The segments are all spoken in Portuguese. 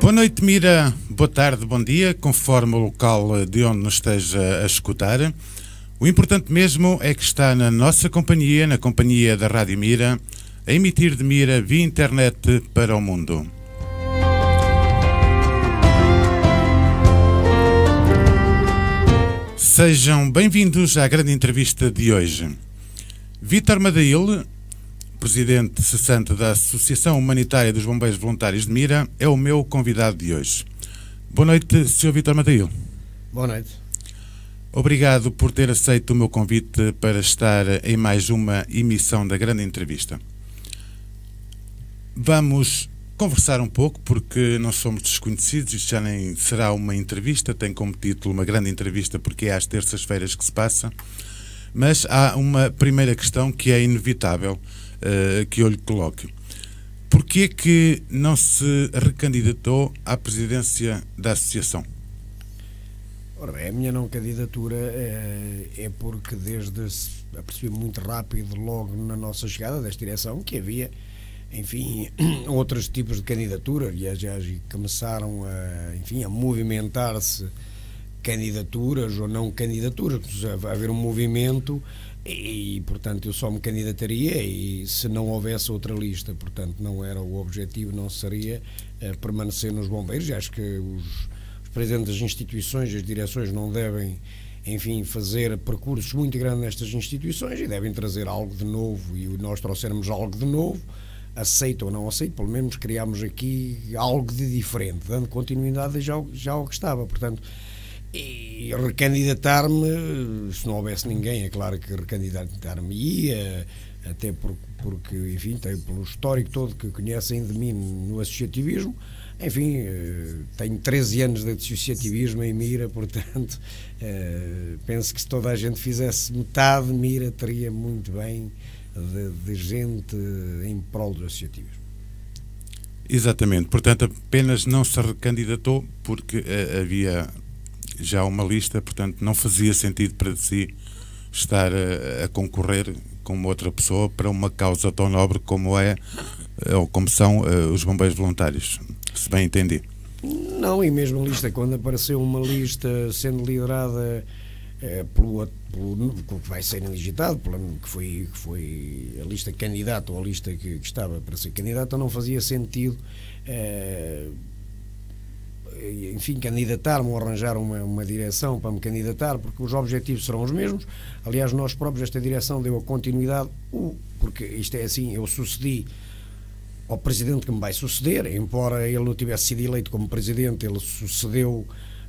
Boa noite, Mira. Boa tarde, bom dia, conforme o local de onde nos esteja a escutar. O importante mesmo é que está na nossa companhia, na companhia da Rádio Mira, a emitir de Mira via internet para o mundo. Sejam bem-vindos à grande entrevista de hoje. Vítor Madail, presidente cessante da Associação Humanitária dos Bombeiros Voluntários de Mira, é o meu convidado de hoje. Boa noite, Sr. Vítor Madail. Boa noite. Obrigado por ter aceito o meu convite para estar em mais uma emissão da grande entrevista. Vamos conversar um pouco, porque não somos desconhecidos, isto já nem será uma entrevista, tem como título uma grande entrevista, porque é às terças-feiras que se passa. Mas há uma primeira questão que é inevitável uh, que eu lhe coloque. Porquê que não se recandidatou à presidência da associação? Ora bem, a minha não candidatura é, é porque desde apercebi muito rápido, logo na nossa chegada desta direção, que havia, enfim, outros tipos de candidatura, aliás, já começaram a, enfim, a movimentar-se candidaturas ou não candidaturas, a haver um movimento e, portanto, eu só me candidataria e se não houvesse outra lista, portanto, não era o objetivo, não seria uh, permanecer nos bombeiros. Acho que os presidentes das instituições, as direções não devem, enfim, fazer percursos muito grandes nestas instituições e devem trazer algo de novo e nós trouxermos algo de novo aceito ou não aceito, pelo menos criámos aqui algo de diferente, dando continuidade já, já ao que estava. Portanto, e recandidatar-me, se não houvesse ninguém, é claro que recandidatar-me ia, até porque, porque, enfim, tenho pelo histórico todo que conhecem de mim no associativismo. Enfim, eh, tenho 13 anos de associativismo em Mira, portanto, eh, penso que se toda a gente fizesse metade, Mira teria muito bem de, de gente em prol do associativismo. Exatamente, portanto, apenas não se recandidatou porque uh, havia já uma lista, portanto não fazia sentido para si estar a, a, concorrer com outra pessoa para uma causa tão nobre como é ou como são uh, os bombeiros voluntários, se bem entendi. Não, e mesmo a lista, quando apareceu uma lista sendo liderada eh, pelo, pelo, que vai ser indigitado, que foi, que foi a lista candidata ou a lista que, que estava para ser candidata, não fazia sentido eh, enfim, candidatar-me ou arranjar uma, uma direção para me candidatar, porque os objetivos serão os mesmos. Aliás, nós próprios, esta direção deu a continuidade, porque isto é assim, eu sucedi ao presidente que me vai suceder, embora ele não tivesse sido eleito como presidente, ele sucedeu,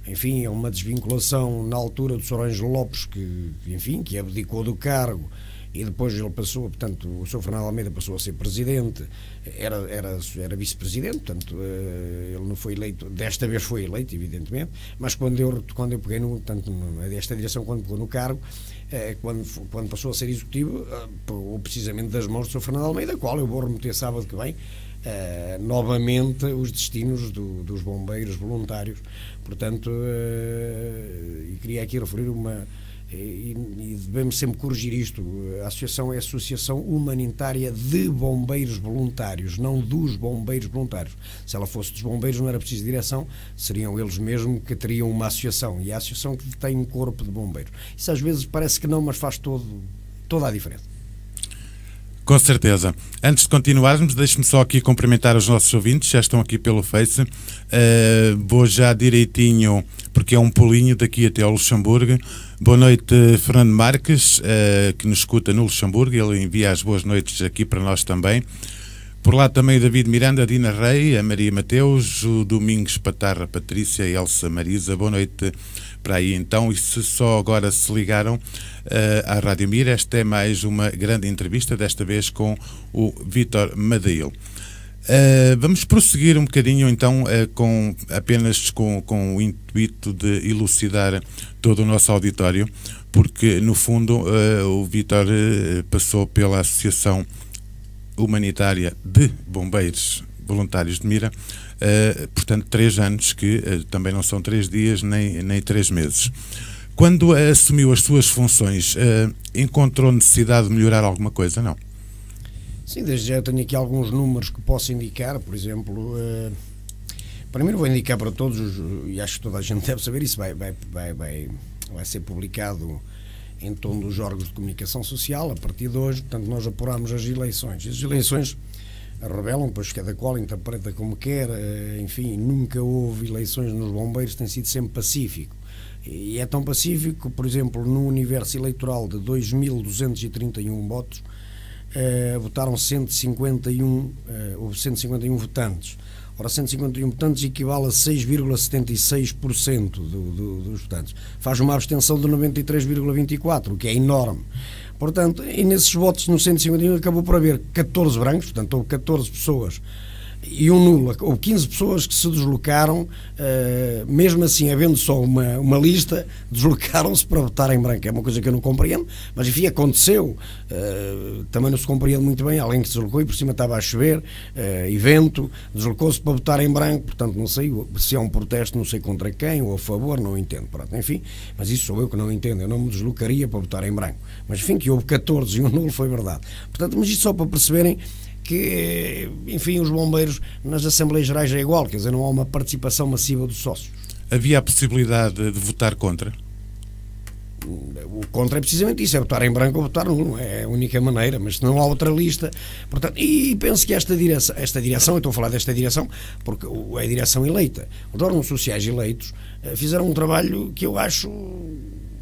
enfim, a uma desvinculação na altura do Sr. Ângelo Lopes, que, enfim, que abdicou do cargo e depois ele passou, portanto, o Sr. Fernando Almeida passou a ser presidente, era, era, era vice-presidente, portanto, eh, ele não foi eleito, desta vez foi eleito, evidentemente, mas quando eu, quando eu peguei, no, tanto desta direção, quando pegou no cargo, eh, quando, quando passou a ser executivo, eh, precisamente das mãos do Sr. Fernando Almeida, qual eu vou remeter sábado que vem, Uh, novamente os destinos do, dos bombeiros voluntários. Portanto, uh, e queria aqui referir uma, e, e, devemos sempre corrigir isto. A associação é a Associação Humanitária de Bombeiros Voluntários, não dos bombeiros voluntários. Se ela fosse dos bombeiros, não era preciso direção, seriam eles mesmos que teriam uma associação. E a associação que tem um corpo de bombeiros. Isso às vezes parece que não, mas faz todo, toda a diferença. Com certeza. Antes de continuarmos, deixe-me só aqui cumprimentar os nossos ouvintes, já estão aqui pelo Face. Uh, vou já direitinho, porque é um pulinho daqui até ao Luxemburgo. Boa noite, Fernando Marques, uh, que nos escuta no Luxemburgo. Ele envia as boas noites aqui para nós também. Por lá também David Miranda, a Dina Rei, a Maria Mateus, o Domingos Patarra, Patrícia e Elsa Marisa. Boa noite para aí então. E se só agora se ligaram uh, à Rádio Mira, esta é mais uma grande entrevista, desta vez com o Vítor Madeil. Uh, vamos prosseguir um bocadinho então uh, com apenas com, com o intuito de elucidar todo o nosso auditório, porque no fundo uh, o Vítor passou pela Associação Humanitária de Bombeiros Voluntários de Mira, portanto, três anos, que também não são três dias nem, nem três meses. Quando assumiu as suas funções, encontrou necessidade de melhorar alguma coisa? Não. Sim, desde já eu tenho aqui alguns números que posso indicar, por exemplo, uh, primeiro vou indicar para todos, e acho que toda a gente deve saber isso, vai, vai, vai, vai, vai ser publicado em torno dos órgãos de comunicação social a partir de hoje, portanto nós apuramos as eleições. As eleições revelam, pois cada qual interpreta como quer, uh, enfim, nunca houve eleições nos bombeiros, tem sido sempre pacífico. E é tão pacífico, por exemplo, no universo eleitoral de 2.231 votos, uh, votaram 151, uh, houve 151 votantes. Ora, 151 votantes equivale a 6,76% do, do, dos votantes. Faz uma abstenção de 93,24%, o que é enorme. Portanto, e nesses votos no 151 acabou por haver 14 brancos, portanto, houve 14 pessoas e um nulo. Houve 15 pessoas que se deslocaram, uh, mesmo assim, havendo só uma, uma lista, deslocaram-se para votar em branco. É uma coisa que eu não compreendo, mas enfim, aconteceu. Uh, também não se compreende muito bem. Alguém que se deslocou e por cima estava a chover, uh, evento, deslocou-se para votar em branco. Portanto, não sei se é um protesto, não sei contra quem ou a favor, não entendo. Pronto, enfim, mas isso sou eu que não entendo. Eu não me deslocaria para votar em branco. Mas enfim, que houve 14 e um nulo foi verdade. Portanto, mas isso só para perceberem que, enfim, os bombeiros nas Assembleias Gerais é igual, quer dizer, não há uma participação massiva dos sócios. Havia a possibilidade de votar contra? O contra é precisamente isso, é votar em branco ou votar nulo, é a única maneira, mas não há outra lista. Portanto, e penso que esta direção, esta direção, eu estou a falar desta direção, porque é a direção eleita, os órgãos sociais eleitos eh, fizeram um trabalho que eu acho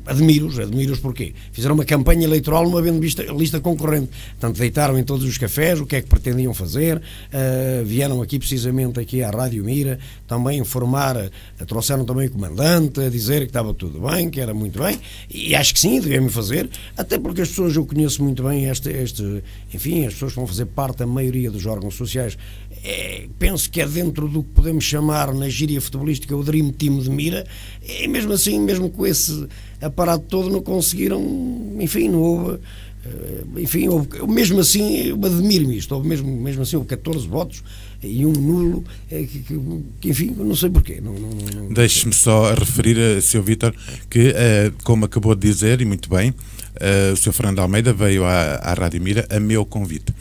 admiro-os, admiro-os porquê? Fizeram uma campanha eleitoral não havendo lista concorrente. Portanto, deitaram em todos os cafés o que é que pretendiam fazer, uh, vieram aqui precisamente aqui à Rádio Mira também informar, uh, trouxeram também o comandante a dizer que estava tudo bem, que era muito bem, e acho que sim, devemos fazer, até porque as pessoas, eu conheço muito bem este, este enfim, as pessoas que vão fazer parte da maioria dos órgãos sociais, é, penso que é dentro do que podemos chamar na gíria futebolística o Dream Team de Mira, e mesmo assim, mesmo com esse aparato todo, não conseguiram, enfim, não houve. Eh, enfim, houve, mesmo assim, eu admiro-me isto. Houve mesmo, mesmo assim, houve 14 votos e um nulo, é, que, que, que, enfim, não sei porquê. Não, não, não... Deixe-me só referir Sr. Vítor que, uh, como acabou de dizer, e muito bem, o Sr. Fernando Almeida veio à, à Rádio Mira a meu convite.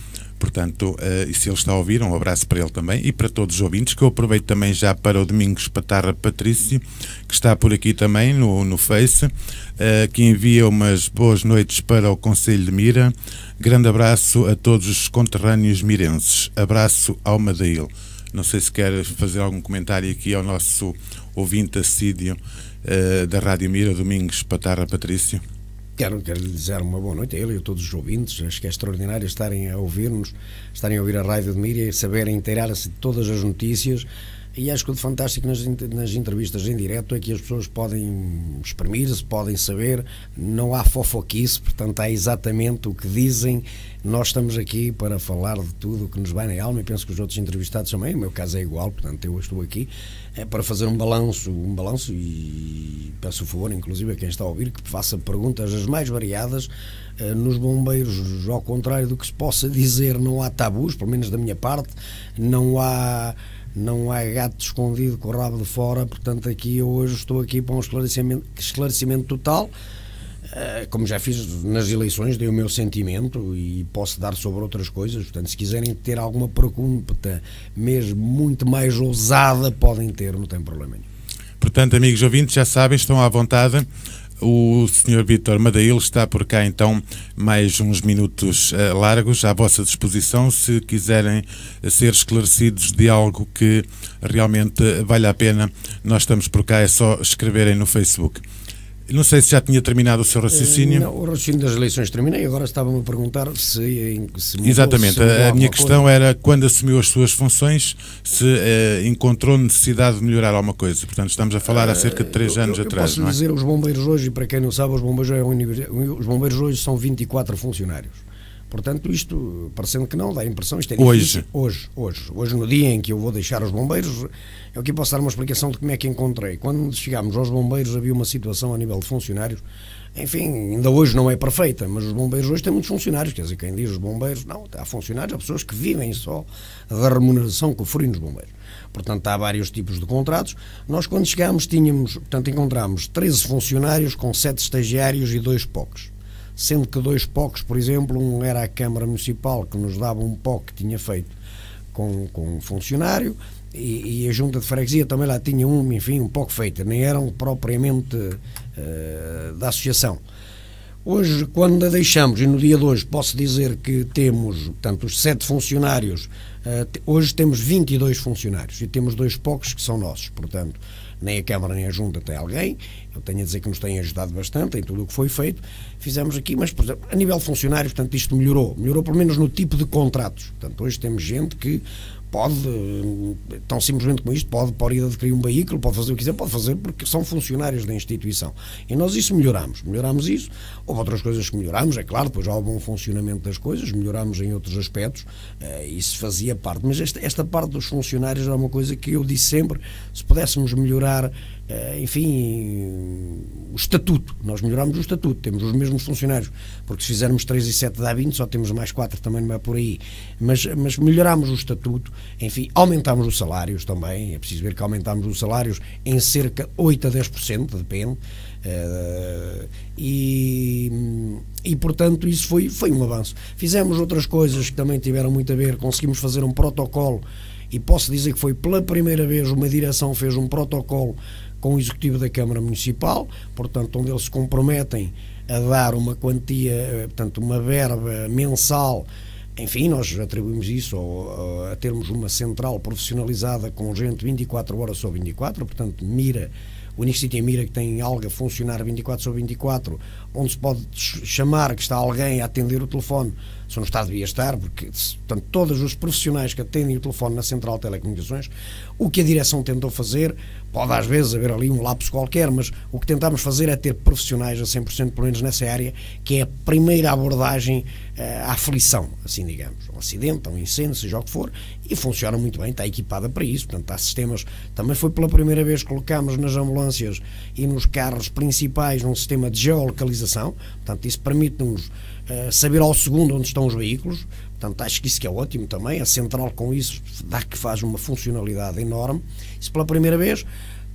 Portanto, uh, e se ele está a ouvir, um abraço para ele também e para todos os ouvintes, que eu aproveito também já para o Domingos Patarra Patrício, que está por aqui também no, no Face, uh, que envia umas boas noites para o Conselho de Mira. Grande abraço a todos os conterrâneos mirenses. Abraço ao Madail. Não sei se quer fazer algum comentário aqui ao nosso ouvinte assídio uh, da Rádio Mira, Domingos Patarra Patrício. Quero, quero lhe dizer uma boa noite a ele e a todos os ouvintes. Acho que é extraordinário estarem a ouvir-nos, estarem a ouvir a Rádio de Míria e saberem inteirar-se de todas as notícias. E acho que o fantástico nas, nas entrevistas em direto é que as pessoas podem exprimir-se, podem saber, não há fofoquice, portanto há exatamente o que dizem. Nós estamos aqui para falar de tudo o que nos vai na alma e penso que os outros entrevistados também, o meu caso é igual, portanto eu estou aqui é para fazer um balanço, um balanço e peço o favor, inclusive, a quem está a ouvir, que faça perguntas as mais variadas. Eh, nos bombeiros, ao contrário do que se possa dizer, não há tabus, pelo menos da minha parte, não há não há gato escondido com o rabo de fora, portanto aqui eu hoje estou aqui para um esclarecimento, esclarecimento total. Eh, como já fiz nas eleições, dei o meu sentimento e posso dar sobre outras coisas. Portanto, se quiserem ter alguma pergunta mesmo muito mais ousada, podem ter, não tem problema nenhum. Portanto, amigos ouvintes, já sabem, estão à vontade. O Sr. Vítor Madail está por cá, então, mais uns minutos uh, largos à vossa disposição, se quiserem ser esclarecidos de algo que realmente vale a pena. Nós estamos por cá, é só escreverem no Facebook. Não sei se já tinha terminado o seu raciocínio. Não, o raciocínio das eleições terminei, agora estava-me a perguntar se, se mudou, Exatamente, se a, minha questão coisa. era quando assumiu as suas funções, se eh, encontrou necessidade de melhorar alguma coisa. Portanto, estamos a falar há cerca de três anos eu, eu atrás. Posso é? dizer, os bombeiros hoje, e para quem não sabe, os bombeiros, é os bombeiros hoje são 24 funcionários. Portanto, isto, parecendo que não, dá a impressão, isto é hoje. difícil. Hoje, hoje, hoje, no dia em que eu vou deixar os bombeiros, eu aqui posso dar uma explicação de como é que encontrei. Quando chegámos aos bombeiros, havia uma situação a nível de funcionários, enfim, ainda hoje não é perfeita, mas os bombeiros hoje têm muitos funcionários, quer dizer, quem diz os bombeiros, não, há funcionários, há pessoas que vivem só da remuneração que oferem os bombeiros. Portanto, há vários tipos de contratos. Nós, quando chegámos, tínhamos, portanto, encontramos 13 funcionários com 7 estagiários e 2 POCs sendo que dois POCs, por exemplo, um era a Câmara Municipal, que nos dava um POC que tinha feito com, com um funcionário, e, e, a Junta de Freguesia também lá tinha um, enfim, um POC feito, nem eram propriamente uh, da associação. Hoje, quando a deixamos, e no dia de hoje posso dizer que temos, portanto, os sete funcionários, uh, hoje temos 22 funcionários e temos dois POCs que são nossos, portanto, nem a Câmara nem a Junta tem alguém. Eu tenho a dizer que nos têm ajudado bastante em tudo o que foi feito. Fizemos aqui, mas, por exemplo, a nível de funcionários, portanto, isto melhorou. Melhorou pelo menos no tipo de contratos. Portanto, hoje temos gente que pode, tão simplesmente com isto, pode, pode ir adquirir um veículo, pode fazer o que quiser, pode fazer porque são funcionários da instituição. E nós isso melhoramos. Melhoramos isso. Houve outras coisas que melhoramos, é claro, depois há o bom funcionamento das coisas, melhoramos em outros aspectos, uh, isso fazia parte. Mas esta, esta parte dos funcionários era uma coisa que eu disse sempre, se pudéssemos melhorar eh, enfim, o estatuto. Nós melhoramos o estatuto, temos os mesmos funcionários, porque se fizermos 3 e 7 dá 20, só temos mais 4, também não é por aí. Mas, mas melhoramos o estatuto, enfim, aumentamos os salários também, é preciso ver que aumentamos os salários em cerca de 8 a 10%, depende. Uh, e, e portanto isso foi, foi um avanço. Fizemos outras coisas que também tiveram muito a ver, conseguimos fazer um protocolo e posso dizer que foi pela primeira vez uma direção fez um protocolo com o Executivo da Câmara Municipal, portanto, onde eles se comprometem a dar uma quantia, eh, portanto, uma verba mensal. Enfim, nós atribuímos isso a, a termos uma central profissionalizada com gente 24 horas sobre 24, portanto, mira o em Mira que tem algo a funcionar 24 sobre 24, onde se pode chamar que está alguém a atender o telefone, se não está, devia estar, porque portanto, todos os profissionais que atendem o telefone na Central de Telecomunicações, o que a direção tentou fazer Pode às vezes haver ali um lapso qualquer, mas o que tentamos fazer é ter profissionais a 100%, pelo menos nessa área, que é a primeira abordagem uh, à aflição, assim digamos. Um acidente, um incêndio, seja o que for, e funciona muito bem, está equipada para isso. Portanto, há sistemas. Também foi pela primeira vez que colocámos nas ambulâncias e nos carros principais um sistema de geolocalização. Portanto, isso permite-nos saber ao segundo onde estão os veículos. Portanto, acho que isso que é ótimo também. A central com isso dá que faz uma funcionalidade enorme. Isso pela primeira vez.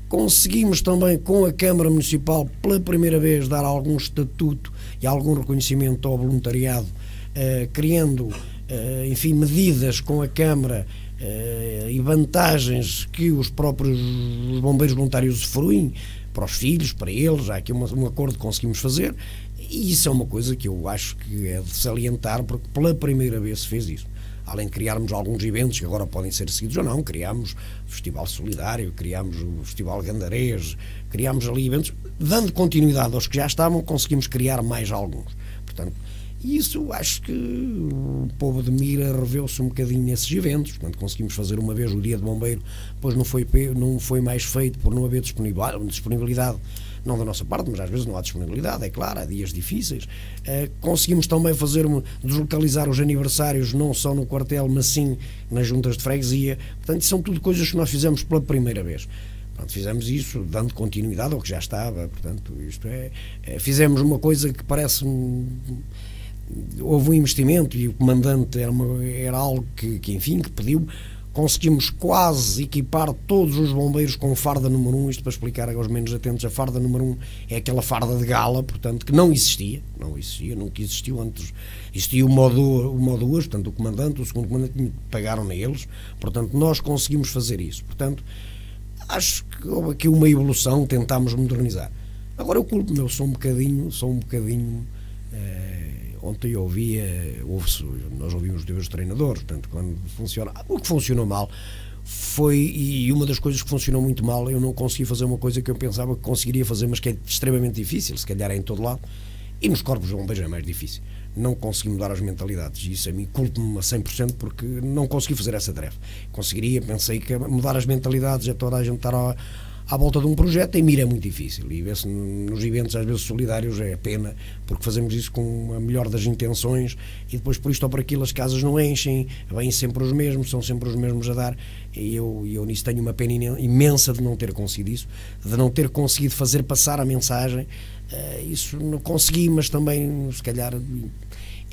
Conseguimos também com a Câmara Municipal, pela primeira vez, dar algum estatuto e algum reconhecimento ao voluntariado, eh, criando, eh, enfim, medidas com a Câmara eh, e vantagens que os próprios os bombeiros voluntários usufruem para os filhos, para eles. Há aqui um, um acordo que conseguimos fazer e isso é uma coisa que eu acho que é de salientar, porque pela primeira vez se fez isso. Além de criarmos alguns eventos que agora podem ser seguidos ou não, criámos o Festival Solidário, criámos o Festival Gandarês, criámos ali eventos, dando continuidade aos que já estavam, conseguimos criar mais alguns. Portanto, isso acho que o povo de Mira reveu-se um bocadinho nesses eventos. Portanto, conseguimos fazer uma vez o dia de bombeiro, depois não foi, não foi mais feito por não haver disponibilidade não da nossa parte, mas às vezes não há disponibilidade, é claro, há dias difíceis. Uh, conseguimos também fazer deslocalizar os aniversários não só no quartel, mas sim nas juntas de freguesia. Portanto, são tudo coisas que nós fizemos pela primeira vez. Portanto, fizemos isso dando continuidade ao que já estava. Portanto, isto é, é fizemos uma coisa que parece houve um investimento e o comandante era, uma, era algo que, que, enfim, que pediu conseguimos quase equipar todos os bombeiros com farda número 1, isto para explicar aos menos atentos, a farda número 1 é aquela farda de gala, portanto, que não existia, não existia, nunca existiu antes, existia o modo, o modo 2, portanto, o comandante, o segundo comandante pagaram neles, portanto, nós conseguimos fazer isso, portanto, acho que houve aqui uma evolução, tentámos modernizar. Agora eu culpo-me, eu sou um bocadinho, sou um bocadinho... Eh, ontem ouvia, ouve nós ouvimos os treinadores, portanto, quando funciona. O que funcionou mal foi, e uma das coisas que funcionou muito mal, eu não consegui fazer uma coisa que eu pensava que conseguiria fazer, mas que é extremamente difícil, se calhar é em todo lado, e nos corpos de bombeiros é mais difícil. Não consegui mudar as mentalidades, e isso a mim culpo-me a 100% porque não consegui fazer essa tarefa. Conseguiria, pensei que mudar as mentalidades é toda a gente estar a à volta de um projeto, em Mira é muito difícil. E vê-se nos eventos, às vezes solidários, é pena, porque fazemos isso com a melhor das intenções e depois, por isto ou por aquilo, as casas não enchem, vêm sempre os mesmos, são sempre os mesmos a dar. E eu, eu nisso tenho uma pena imensa de não ter conseguido isso, de não ter conseguido fazer passar a mensagem. Uh, isso não consegui, mas também, se calhar,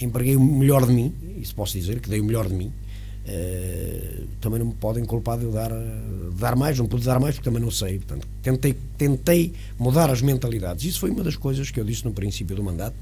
empreguei o melhor de mim, isso posso dizer, que dei o melhor de mim Uh, também não me podem culpar de eu dar, dar mais, não pude dar mais porque também não sei. Portanto, tentei, tentei mudar as mentalidades. Isso foi uma das coisas que eu disse no princípio do mandato,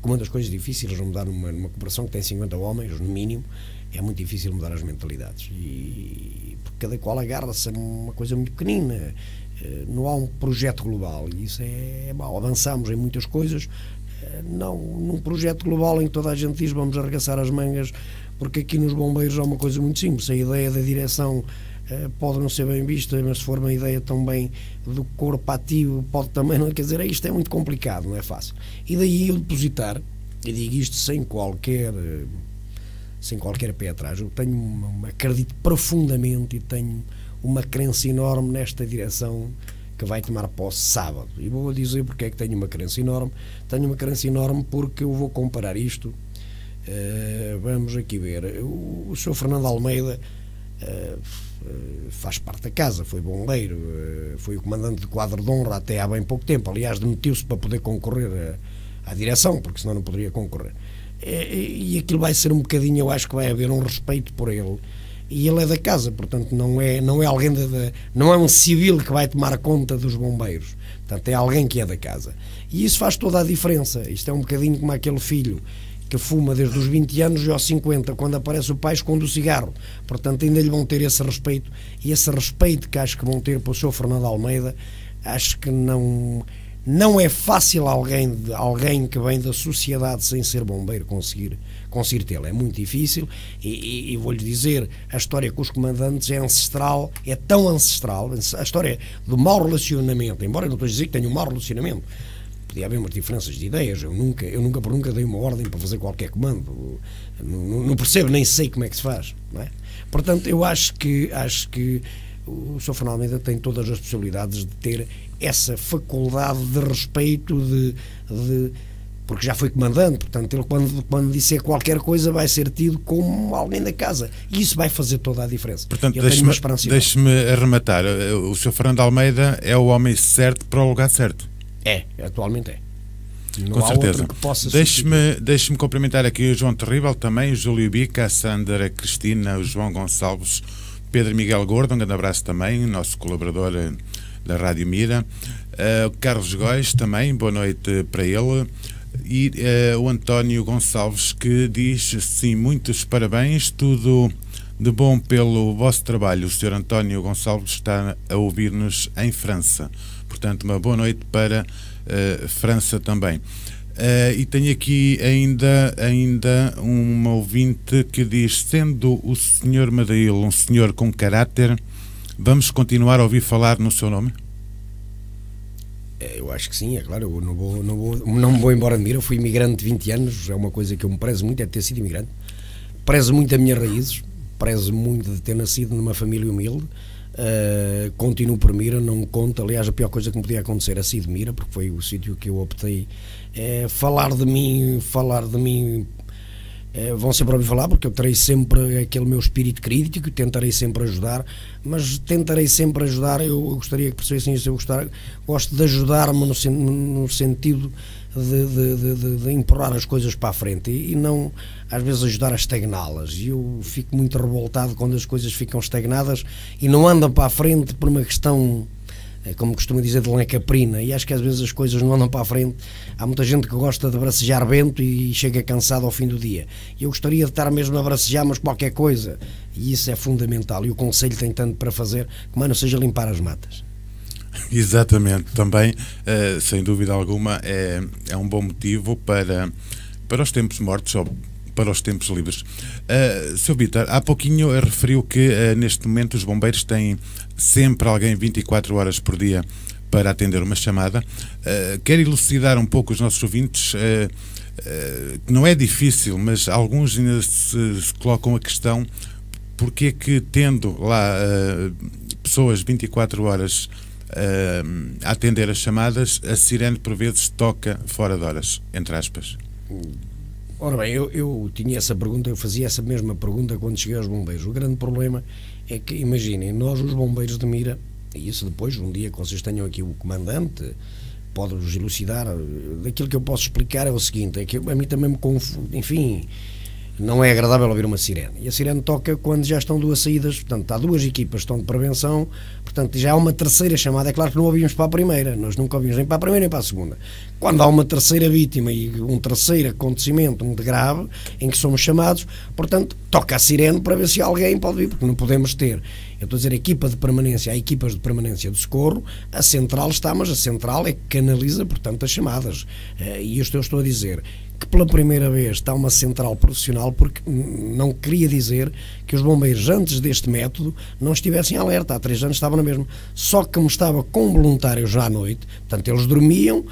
que uma das coisas difíceis de mudar numa, numa cooperação que tem 50 homens, no mínimo, é muito difícil mudar as mentalidades. E porque cada qual agarra-se a uma coisa muito pequenina. Uh, não há um projeto global e isso é, é mau. Avançamos em muitas coisas, uh, não num projeto global em que toda a gente diz vamos arregaçar as mangas porque aqui nos bombeiros há uma coisa muito simples, a ideia da direção eh, pode não ser bem vista, mas se for uma ideia também do corpo ativo, pode também não, quer dizer, isto é muito complicado, não é fácil. E daí eu depositar, e digo isto sem qualquer eh, sem qualquer pé atrás, eu tenho uma, acredito profundamente e tenho uma crença enorme nesta direção que vai tomar posse sábado. E vou dizer porque é que tenho uma crença enorme. Tenho uma crença enorme porque eu vou comparar isto Uh, vamos aqui ver. O, o Sr. Fernando Almeida uh, faz parte da casa, foi bombeiro, uh, foi o comandante de quadro de honra até há bem pouco tempo. Aliás, demitiu-se para poder concorrer à direção, porque senão não poderia concorrer. E aquilo vai ser um bocadinho, eu acho que vai haver um respeito por ele. E ele é da casa, portanto, não é, não é alguém da, não é um civil que vai tomar conta dos bombeiros. Portanto, é alguém que é da casa. E isso faz toda a diferença. Isto é um bocadinho como aquele filho que fuma desde os 20 anos e aos 50, quando aparece o pai, esconde o cigarro. Portanto, ainda lhe vão ter esse respeito. E esse respeito que acho que vão ter para o Sr. Fernando Almeida, acho que não, não é fácil alguém, alguém que vem da sociedade sem ser bombeiro conseguir, conseguir tê-lo. É muito difícil. E, e, e vou-lhe dizer, a história com os comandantes é ancestral, é tão ancestral. A história do mau relacionamento, embora eu não estou a dizer que tenho um mau relacionamento podia haver umas diferenças de ideias. Eu nunca, eu nunca por nunca dei uma ordem para fazer qualquer comando. Não, não percebo, nem sei como é que se faz. É? Portanto, eu acho que, acho que o Sr. Fernando Almeida tem todas as possibilidades de ter essa faculdade de respeito, de, de porque já foi comandante, portanto, ele quando, quando disser qualquer coisa vai ser tido como alguém da casa. E isso vai fazer toda a diferença. Portanto, deixe-me deixe arrematar. O Sr. Fernando Almeida é o homem certo para o lugar certo. É, atualmente é. Não Com certeza. Deixe-me deixe cumprimentar aqui o João Terrível também, o Júlio Bica, a Sandra Cristina, o João Gonçalves, Pedro Miguel Gordo, um grande abraço também, nosso colaborador eh, da Rádio Mira, uh, Carlos Góis também, boa noite para ele, e uh, o António Gonçalves que diz sim, muitos parabéns, tudo de bom pelo vosso trabalho. O Sr. António Gonçalves está a ouvir-nos em França. Portanto, uma boa noite para uh, França também. Uh, e tenho aqui ainda, ainda uma ouvinte que diz: sendo o Sr. Madail um senhor com caráter, vamos continuar a ouvir falar no seu nome? É, eu acho que sim, é claro. Eu não, vou, não, vou, não vou embora de mim. Eu fui imigrante de 20 anos, é uma coisa que eu me prezo muito, é ter sido imigrante. Prezo muito as minhas raízes, prezo muito de ter nascido numa família humilde Uh, continuo por Mira, não conto. Aliás, a pior coisa que me podia acontecer é sair de Mira, porque foi o sítio que eu optei. É, falar de mim, falar de mim, é, vão sempre ouvir falar, porque eu terei sempre aquele meu espírito crítico, tentarei sempre ajudar, mas tentarei sempre ajudar. Eu, eu gostaria que percebessem isso. Eu gostar, gosto de ajudar-me no, no sentido de, de, de, de, empurrar as coisas para a frente e, e não, às vezes, ajudar a estagná-las. E eu fico muito revoltado quando as coisas ficam estagnadas e não andam para a frente por uma questão, eh, como costuma dizer, de lencaprina. E acho que às vezes as coisas não andam para a frente. Há muita gente que gosta de bracejar vento e chega cansado ao fim do dia. Eu gostaria de estar mesmo a bracejar, mas qualquer coisa. E isso é fundamental. E o Conselho tem tanto para fazer, como não seja limpar as matas. Exatamente, também, uh, sem dúvida alguma, é, é um bom motivo para, para os tempos mortos ou para os tempos livres. Uh, Sr. Vitor, há pouquinho referiu que uh, neste momento os bombeiros têm sempre alguém 24 horas por dia para atender uma chamada. Uh, quer elucidar um pouco os nossos ouvintes? Uh, não é difícil, mas alguns ainda se, se colocam a questão porque é que tendo lá pessoas 24 horas a atender as chamadas, a sirene por vezes toca fora de horas, entre aspas. Ora bem, eu, eu tinha essa pergunta, eu fazia essa mesma pergunta quando cheguei aos bombeiros. O grande problema é que, imaginem, nós, os bombeiros de Mira, e isso depois, um dia que vocês tenham aqui o comandante, pode-vos elucidar. Daquilo que eu posso explicar é o seguinte: é que a mim também me confunde, enfim, não é agradável ouvir uma sirene. E a sirene toca quando já estão duas saídas, portanto, há duas equipas que estão de prevenção, portanto, já há uma terceira chamada. É claro que não ouvimos para a primeira, nós nunca ouvimos nem para a primeira nem para a segunda. Quando há uma terceira vítima e um terceiro acontecimento muito grave, em que somos chamados, portanto, toca a sirene para ver se alguém pode vir, porque não podemos ter. Eu estou a dizer equipa de permanência, há equipas de permanência de socorro, a central está, mas a central é que canaliza, portanto, as chamadas. Eh, e isto eu estou a dizer que pela primeira vez está uma central profissional, porque não queria dizer que os bombeiros, antes deste método, não estivessem alerta. Há três anos estavam na mesma. Só que me estava com voluntários já à noite, portanto, eles dormiam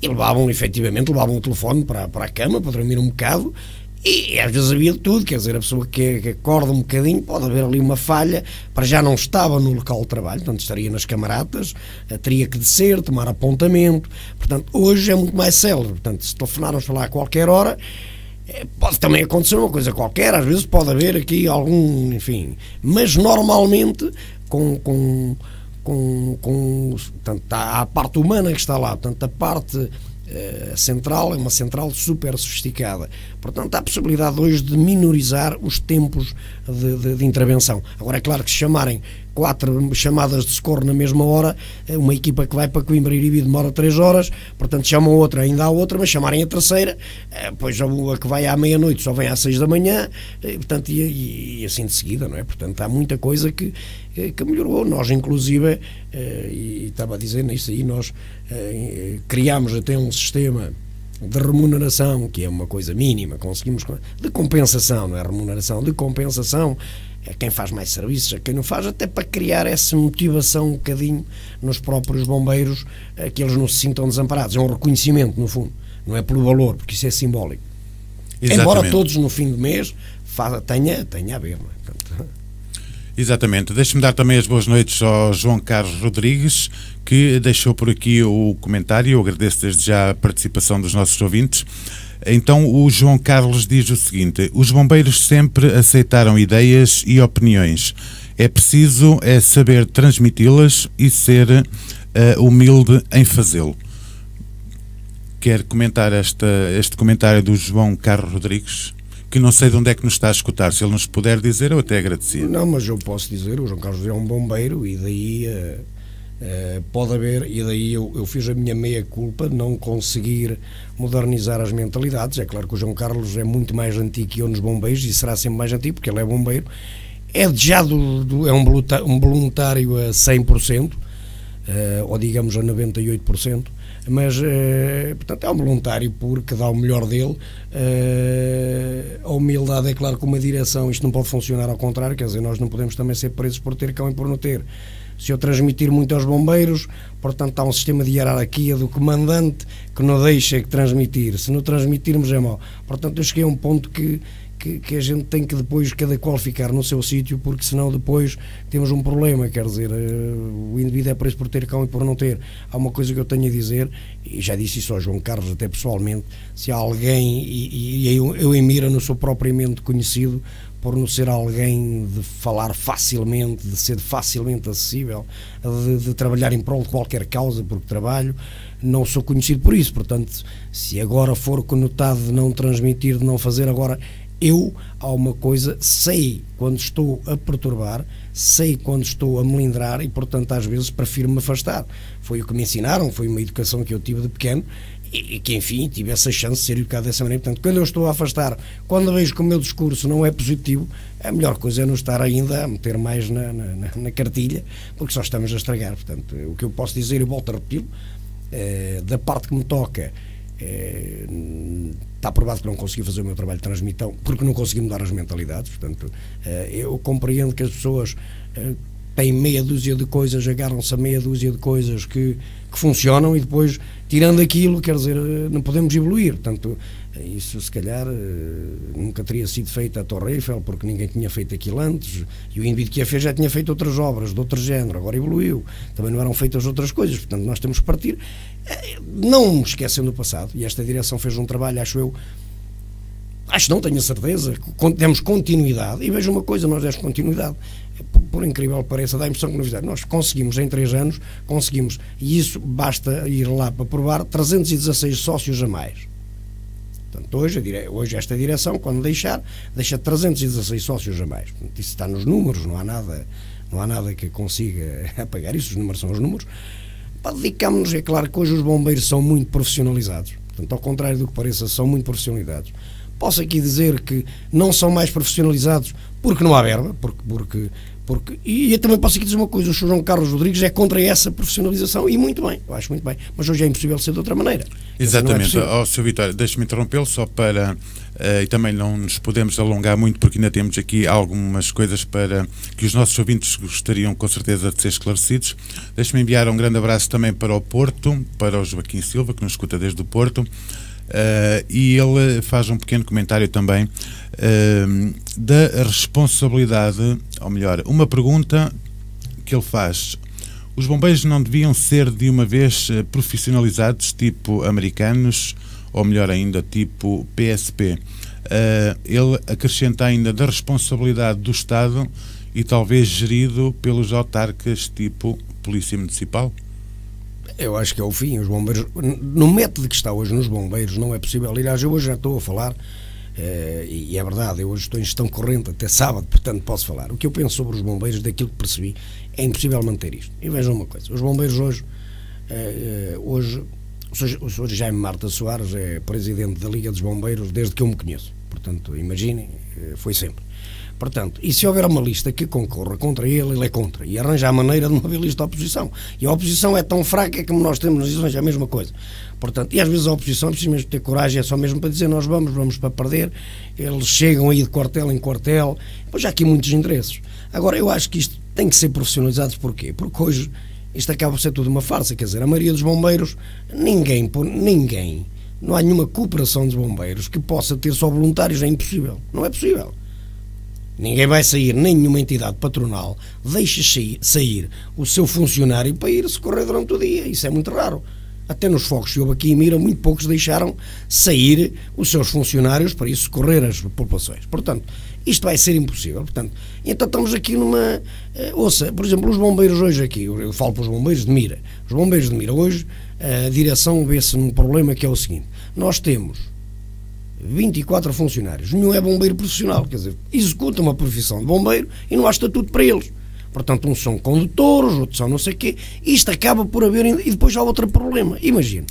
e levavam, efetivamente, levavam o telefone para, para a cama para dormir um bocado e às vezes havia tudo, quer dizer, a pessoa que, que, acorda um bocadinho, pode haver ali uma falha, para já não estava no local de trabalho, portanto estaria nas camaradas, eh, teria que descer, tomar apontamento, portanto hoje é muito mais célebre, portanto se telefonarmos lá a qualquer hora, eh, pode também acontecer uma coisa qualquer, às vezes pode haver aqui algum, enfim, mas normalmente com, com, com, com portanto, há a parte humana que está lá, portanto a parte a central é uma central super sofisticada. Portanto, há a possibilidade hoje de minorizar os tempos de, de, de, intervenção. Agora, é claro que se chamarem quatro chamadas de socorro na mesma hora, é uma equipa que vai para Coimbra e Iribi demora três horas, portanto chamam outra, ainda há outra, mas chamarem a terceira, é, pois a que vai à meia-noite só vem às seis da manhã, e, portanto, e, e, assim de seguida, não é? Portanto, há muita coisa que, que melhorou. Nós, inclusive, eh, e estava a dizer nisso aí, nós eh, criámos até um sistema de remuneração, que é uma coisa mínima, conseguimos de compensação, não é remuneração, de compensação a quem faz mais serviços, a quem não faz, até para criar essa motivação um bocadinho nos próprios bombeiros, que eles não se sintam desamparados. É um reconhecimento, no fundo, não é pelo valor, porque isso é simbólico. Exatamente. Embora todos no fim do mês tenha, tenha a ver. Não é? Portanto, Exatamente. Deixe-me dar também as boas noites ao João Carlos Rodrigues, que deixou por aqui o comentário. Eu agradeço desde já a participação dos nossos ouvintes. Então, o João Carlos diz o seguinte: os bombeiros sempre aceitaram ideias e opiniões. É preciso é saber transmiti-las e ser uh, humilde em fazê-lo. Quer comentar esta, este comentário do João Carlos Rodrigues? Que não sei de onde é que nos está a escutar. Se ele nos puder dizer, eu até agradecia. Não, mas eu posso dizer, o João Carlos é um bombeiro e daí uh, uh, pode haver, e daí eu, eu fiz a minha meia-culpa não conseguir modernizar as mentalidades. É claro que o João Carlos é muito mais antigo que eu nos bombeiros e será sempre mais antigo porque ele é bombeiro. É já do, do, é um voluntário a 100%, uh, eh, ou digamos a 98% mas eh, portanto é um voluntário porque dá o melhor dele. Eh, a humildade é claro que uma direção isto não pode funcionar ao contrário, quer dizer, nós não podemos também ser presos por ter cão e por não ter. Se eu transmitir muito aos bombeiros, portanto há um sistema de hierarquia do comandante que não deixa que transmitir. Se não transmitirmos é mau. Portanto, eu cheguei a um ponto que que, que, a gente tem que depois cada qual ficar no seu sítio, porque senão depois temos um problema, quer dizer, uh, o indivíduo é preso por ter cão e por não ter. Há uma coisa que eu tenho a dizer, e já disse isso ao João Carlos até pessoalmente, se há alguém, e, e eu, eu em Mira não sou propriamente conhecido por não ser alguém de falar facilmente, de ser facilmente acessível, de, de trabalhar em prol de qualquer causa, porque trabalho, não sou conhecido por isso. Portanto, se agora for conotado de não transmitir, de não fazer, agora eu, há uma coisa, sei quando estou a perturbar, sei quando estou a melindrar e, portanto, às vezes prefiro me afastar. Foi o que me ensinaram, foi uma educação que eu tive de pequeno e que, enfim, tive essa chance de ser educado dessa maneira. Portanto, quando eu estou a afastar, quando vejo que o meu discurso não é positivo, a melhor coisa é não estar ainda a meter mais na, na, na cartilha, porque só estamos a estragar. Portanto, o que eu posso dizer, e volto a repetir, eh, da parte que me toca é, está provado que não consegui fazer o meu trabalho de porque não consegui mudar as mentalidades. Portanto, é, eu compreendo que as pessoas é, têm meia dúzia de coisas, agarram-se a meia dúzia de coisas que, que funcionam e depois, tirando aquilo, quer dizer, não podemos evoluir. Portanto, isso se calhar nunca teria sido feito a Torre Eiffel, porque ninguém tinha feito aquilo antes, e o indivíduo que a fez já tinha feito outras obras de outro género, agora evoluiu. Também não eram feitas outras coisas, portanto, nós temos que partir, não esquecendo o passado, e esta direção fez um trabalho, acho eu, Acho não, tenho a certeza. Demos continuidade. E veja uma coisa, nós demos continuidade. Por incrível que pareça, dá a impressão que novidade. Nós conseguimos, em três anos, conseguimos, e isso basta ir lá para provar, 316 sócios a mais. Portanto, hoje, hoje esta direção, quando deixar, deixa 316 sócios a mais. Portanto, isso está nos números, não há nada, não há nada que consiga apagar isso, os números são os números. Dedicamos-nos, é claro que hoje os bombeiros são muito profissionalizados. Portanto, ao contrário do que pareça, são muito profissionalizados. Posso aqui dizer que não são mais profissionalizados porque não há verba, porque, porque, porque e eu também posso aqui dizer uma coisa, o Sr. João Carlos Rodrigues é contra essa profissionalização e muito bem, eu acho muito bem, mas hoje é impossível ser de outra maneira. Exatamente, ó é oh, Sr. Vitória, deixe-me interrompê-lo só para, uh, e também não nos podemos alongar muito porque ainda temos aqui algumas coisas para que os nossos ouvintes gostariam com certeza de ser esclarecidos. Deixe-me enviar um grande abraço também para o Porto, para o Joaquim Silva, que nos escuta desde o Porto, Uh, e ele faz um pequeno comentário também uh, da responsabilidade, ou melhor, uma pergunta que ele faz. Os bombeiros não deviam ser de uma vez eh, profissionalizados, tipo americanos, ou melhor ainda, tipo PSP. Uh, ele acrescenta ainda da responsabilidade do Estado e talvez gerido pelos autarcas, tipo Polícia Municipal? Eu acho que é o fim. Os bombeiros, no método que está hoje nos bombeiros, não é possível. Aliás, eu hoje já estou a falar, eh, e é verdade, eu hoje estou em gestão corrente até sábado, portanto posso falar. O que eu penso sobre os bombeiros, daquilo que percebi, é impossível manter isto. E vejam uma coisa: os bombeiros hoje, eh, eh, hoje o senhor Jaime Marta Soares é presidente da Liga dos Bombeiros desde que eu me conheço. Portanto, imaginem, foi sempre. Portanto, e se houver uma lista que concorra contra ele, ele é contra. E arranja a maneira de não haver lista de oposição. E a oposição é tão fraca que nós temos nas eleições é a mesma coisa. Portanto, e às vezes a oposição precisa mesmo ter coragem, é só mesmo para dizer nós vamos, vamos para perder. Eles chegam aí de quartel em quartel. Pois há aqui muitos interesses. Agora, eu acho que isto tem que ser profissionalizado porquê? Porque hoje isto acaba por ser tudo uma farsa. Quer dizer, a maioria dos bombeiros, ninguém, ninguém, não há nenhuma cooperação dos bombeiros que possa ter só voluntários, é impossível. Não é possível. Ninguém vai sair, nenhuma entidade patronal deixa sair o seu funcionário para ir socorrer durante o dia. Isso é muito raro. Até nos fogos que houve aqui em Mira, muito poucos deixaram sair os seus funcionários para ir socorrer as populações. Portanto, isto vai ser impossível. Portanto, então estamos aqui numa. Uh, ouça, por exemplo, os bombeiros hoje aqui, eu, eu falo para os bombeiros de Mira. Os bombeiros de Mira hoje, a direção vê-se num problema que é o seguinte: nós temos 24 funcionários. Nenhum é bombeiro profissional, quer dizer, executa uma profissão de bombeiro e não há estatuto para eles. Portanto, uns são condutores, outros são não sei o quê. Isto acaba por haver. E depois há outro problema. Imagina,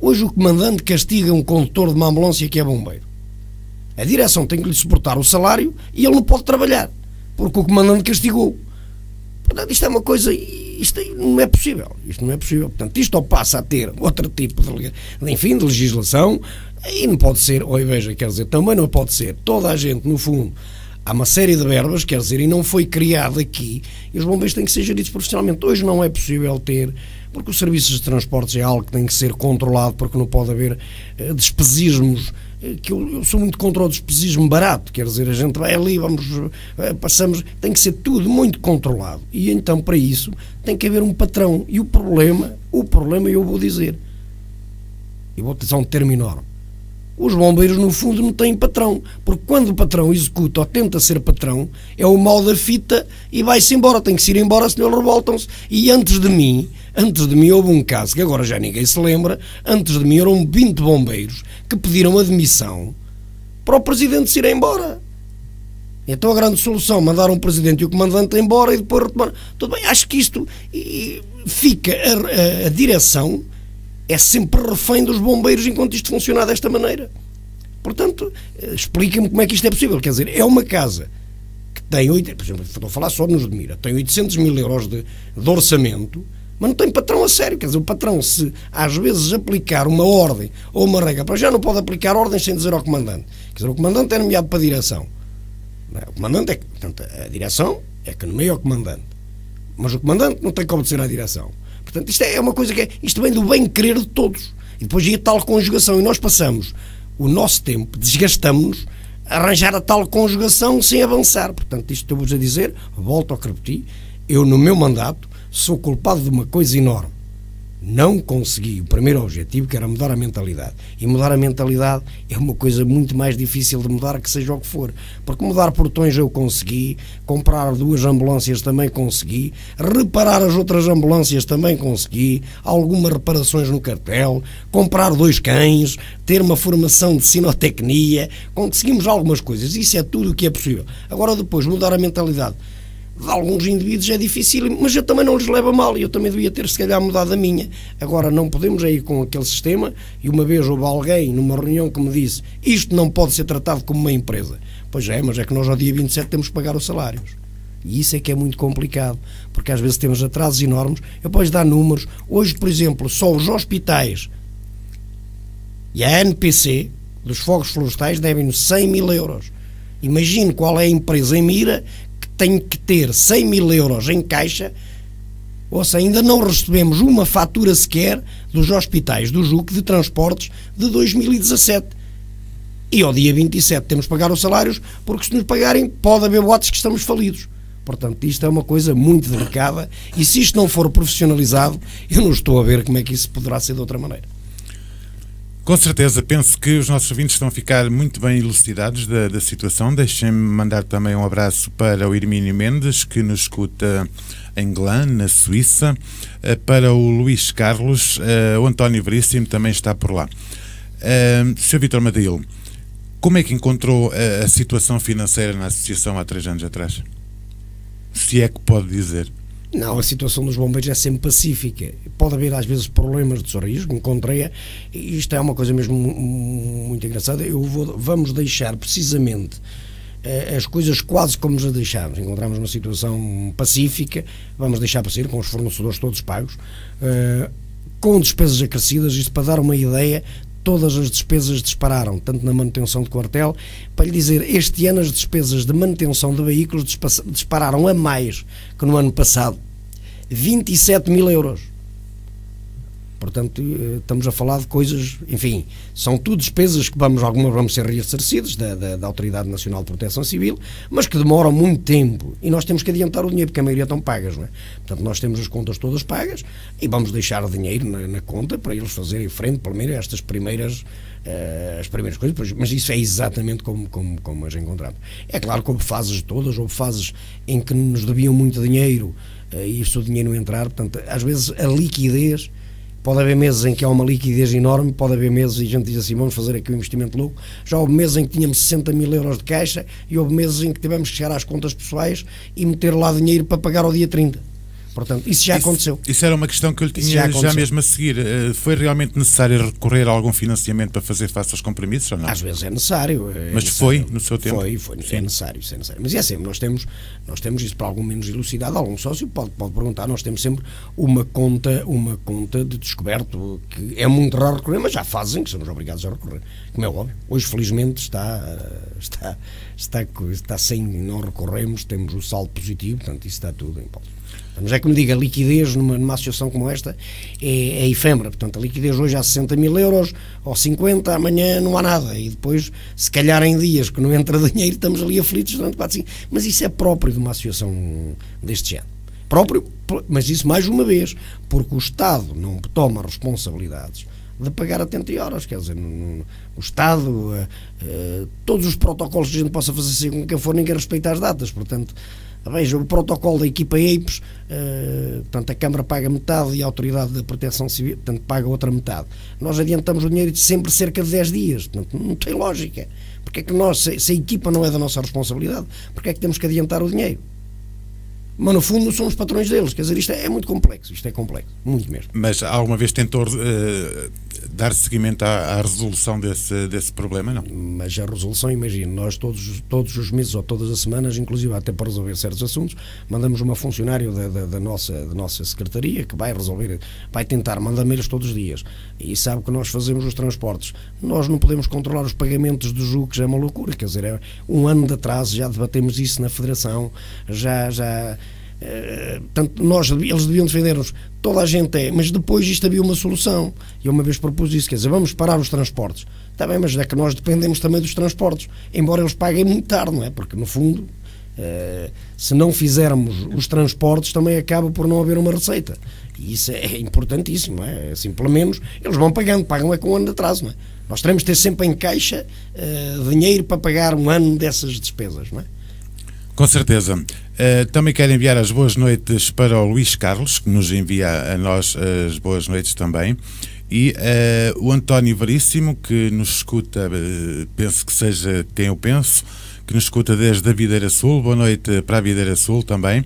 hoje o comandante castiga um condutor de uma ambulância que é bombeiro. A direção tem que lhe suportar o salário e ele não pode trabalhar, porque o comandante castigou. Portanto, isto é uma coisa. Isto não é possível. Isto não é possível. Portanto, isto ou passa a ter outro tipo de, enfim, de legislação, e não pode ser, ou veja, quer dizer, também não pode ser toda a gente, no fundo, há uma série de verbas, quer dizer, e não foi criado aqui, e os bombeiros têm que ser geridos profissionalmente. Hoje não é possível ter, porque os serviços de transportes é algo que tem que ser controlado, porque não pode haver uh, despesismos, uh, que eu, eu, sou muito contra o despesismo barato, quer dizer, a gente vai ali, vamos, uh, passamos, tem que ser tudo muito controlado. E então, para isso, tem que haver um patrão. E o problema, o problema eu vou dizer, e vou utilizar um termo enorme, os bombeiros, no fundo, não têm patrão. Porque quando o patrão executa ou tenta ser patrão, é o mal da fita e vai-se embora. Tem que se ir embora, senão revoltam-se. E antes de mim, antes de mim houve um caso que agora já ninguém se lembra. Antes de mim eram 20 bombeiros que pediram admissão para o presidente se ir embora. Então a grande solução, mandar um presidente e o comandante embora e depois retomar. Tudo bem, acho que isto fica a, a, a direção é sempre refém dos bombeiros enquanto isto funciona desta maneira. Portanto, eh, explica-me como é que isto é possível. Quer dizer, é uma casa que tem, por exemplo, estou a falar só nos de Mira, tem 800 mil euros de, de orçamento, mas não tem patrão a sério. Quer dizer, o patrão, se às vezes aplicar uma ordem ou uma regra, para já não pode aplicar ordens sem dizer ao comandante. Quer dizer, o comandante é nomeado para a direção. É? O comandante é, portanto, a direção é que nomeia o comandante. mas o comandante não tem que obedecer à direção. Portanto, isto é uma coisa que é, isto vem do bem querer de todos. E depois ia tal conjugação. E nós passamos o nosso tempo, desgastamos-nos a arranjar a tal conjugação sem avançar. Portanto, isto que eu vos a dizer, volto ao que repeti, eu no meu mandato sou culpado de uma coisa enorme não consegui o primeiro objetivo, que era mudar a mentalidade. E mudar a mentalidade é uma coisa muito mais difícil de mudar, que seja o que for. Porque mudar portões eu consegui, comprar duas ambulâncias também consegui, reparar as outras ambulâncias também consegui, algumas reparações no cartel, comprar dois cães, ter uma formação de sinotecnia, conseguimos algumas coisas. Isso é tudo o que é possível. Agora, depois, mudar a mentalidade de alguns indivíduos é difícil, mas eu também não lhes levo a mal e eu também devia ter, se calhar, mudado a minha. Agora, não podemos ir com aquele sistema e uma vez houve alguém numa reunião que me disse isto não pode ser tratado como uma empresa. Pois é, mas é que nós ao dia 27 temos que pagar os salários. E isso é que é muito complicado, porque às vezes temos atrasos enormes. Eu posso dar números. Hoje, por exemplo, só os hospitais e a NPC dos fogos florestais devem-nos 100 mil euros. Imagine qual é a empresa em Mira tem que ter 100 mil euros em caixa, ou seja, ainda não recebemos uma fatura sequer dos hospitais do JUC de transportes de 2017. E ao dia 27 temos que pagar os salários, porque se nos pagarem, pode haver boatos que estamos falidos. Portanto, isto é uma coisa muito delicada e se isto não for profissionalizado, eu não estou a ver como é que isso poderá ser de outra maneira. Com certeza, penso que os nossos ouvintes estão a ficar muito bem elucidados da, da situação. Deixem-me mandar também um abraço para o Irmínio Mendes, que nos escuta em Glan, na Suíça, eh, para o Luís Carlos, eh, o António Veríssimo também está por lá. Eh, Sr. Vitor Madil, como é que encontrou a, a situação financeira na associação há três anos atrás? Se é que pode dizer. Não, a situação dos bombeiros é sempre pacífica. Pode haver às vezes problemas de sorriso, encontrei e isto é uma coisa mesmo muito engraçada. Eu vou, vamos deixar precisamente eh, as coisas quase como nos deixámos. Encontramos uma situação pacífica, vamos deixar para sair com os fornecedores todos pagos, eh, com despesas acrescidas, isto para dar uma ideia, todas as despesas dispararam, tanto na manutenção de quartel, para lhe dizer, este ano as despesas de manutenção de veículos dispararam a mais que no ano passado, 27 mil euros. Portanto, eh, estamos a falar de coisas, enfim, são tudo despesas que vamos, algumas vamos ser ressarcidas da, da, da, Autoridade Nacional de Proteção Civil, mas que demoram muito tempo e nós temos que adiantar o dinheiro, porque a maioria estão pagas, não é? Portanto, nós temos as contas todas pagas e vamos deixar o dinheiro na, na conta para eles fazerem frente, pelo menos, a estas primeiras, uh, as primeiras coisas, mas isso é exatamente como, como, como as encontramos. É claro que houve fases todas, houve fases em que nos deviam muito dinheiro uh, e o dinheiro entrar, portanto, às vezes a liquidez Pode haver meses em que há uma liquidez enorme, pode haver meses e a gente diz assim, vamos fazer aqui um investimento louco. Já houve meses em que tínhamos 60 mil euros de caixa e houve meses em que tivemos que chegar às contas pessoais e meter lá dinheiro para pagar ao dia 30. Portanto, isso já isso, aconteceu. Isso era uma questão que eu lhe tinha já, já, mesmo a seguir. Eh, foi realmente necessário recorrer a algum financiamento para fazer face aos compromissos ou não? Às vezes é necessário. É Mas necessário. foi no seu tempo? Foi, foi é necessário, é necessário. Mas é sempre, nós temos, nós temos isso para algum menos elucidado, algum sócio pode, pode perguntar, nós temos sempre uma conta, uma conta de descoberto, que é muito raro recorrer, mas já fazem, que somos obrigados a recorrer. Como é óbvio. Hoje, felizmente, está, está, está, está sem, não recorremos, temos o saldo positivo, portanto, isso está tudo em pausa. Mas é como digo, a liquidez numa, numa associação como esta é, é efêmera. Portanto, a liquidez hoje há 60 mil euros, ou 50, amanhã não há nada. E depois, se calhar em dias que não entra dinheiro, estamos ali aflitos durante 4, 5. Mas isso é próprio de uma associação deste género. Próprio, mas isso mais uma vez, porque o Estado não toma responsabilidades de pagar a 30 horas, quer dizer, o Estado, uh, todos os protocolos que a gente possa fazer assim com quem for, ninguém respeita as datas, portanto, Veja, o protocolo da equipa EIPES, uh, portanto, a Câmara paga metade e a Autoridade da Proteção Civil, portanto, paga outra metade. Nós adiantamos o dinheiro de sempre cerca de 10 dias, portanto, não tem lógica. Porque é que nós, se, se a equipa não é da nossa responsabilidade, porque é que temos que adiantar o dinheiro? mas no fundo não somos patrões deles. Quer dizer, isto é, é, muito complexo, isto é complexo, muito mesmo. Mas alguma vez tentou uh, dar seguimento à, à, resolução desse, desse problema, não? Mas a resolução, imagino, nós todos, todos os meses ou todas as semanas, inclusive até para resolver certos assuntos, mandamos uma funcionário da, da, da nossa, da nossa secretaria que vai resolver, vai tentar, manda mails todos os dias e sabe que nós fazemos os transportes. Nós não podemos controlar os pagamentos do jugo, que já é uma loucura, quer dizer, é um ano de atraso, já debatemos isso na Federação, já, já portanto, nós, eles deviam defender-nos, toda a gente é, mas depois isto havia uma solução. E eu uma vez propus isso, quer dizer, vamos parar os transportes. Está bem, mas é que nós dependemos também dos transportes, embora eles paguem muito tarde, não é? Porque, no fundo, uh, se não fizermos os transportes, também acaba por não haver uma receita. E isso é importantíssimo, não é? Assim, pelo menos, eles vão pagando, pagam é com um ano de atraso, não é? Nós teremos de ter sempre em caixa uh, dinheiro para pagar um ano dessas despesas, não é? Com certeza. Uh, também quero enviar as boas noites para o Luís Carlos, que nos envia a nós as boas noites também. E uh, o António Veríssimo, que nos escuta, uh, penso que seja quem eu penso, que nos escuta desde a Videira Sul. Boa noite para a Videira Sul também.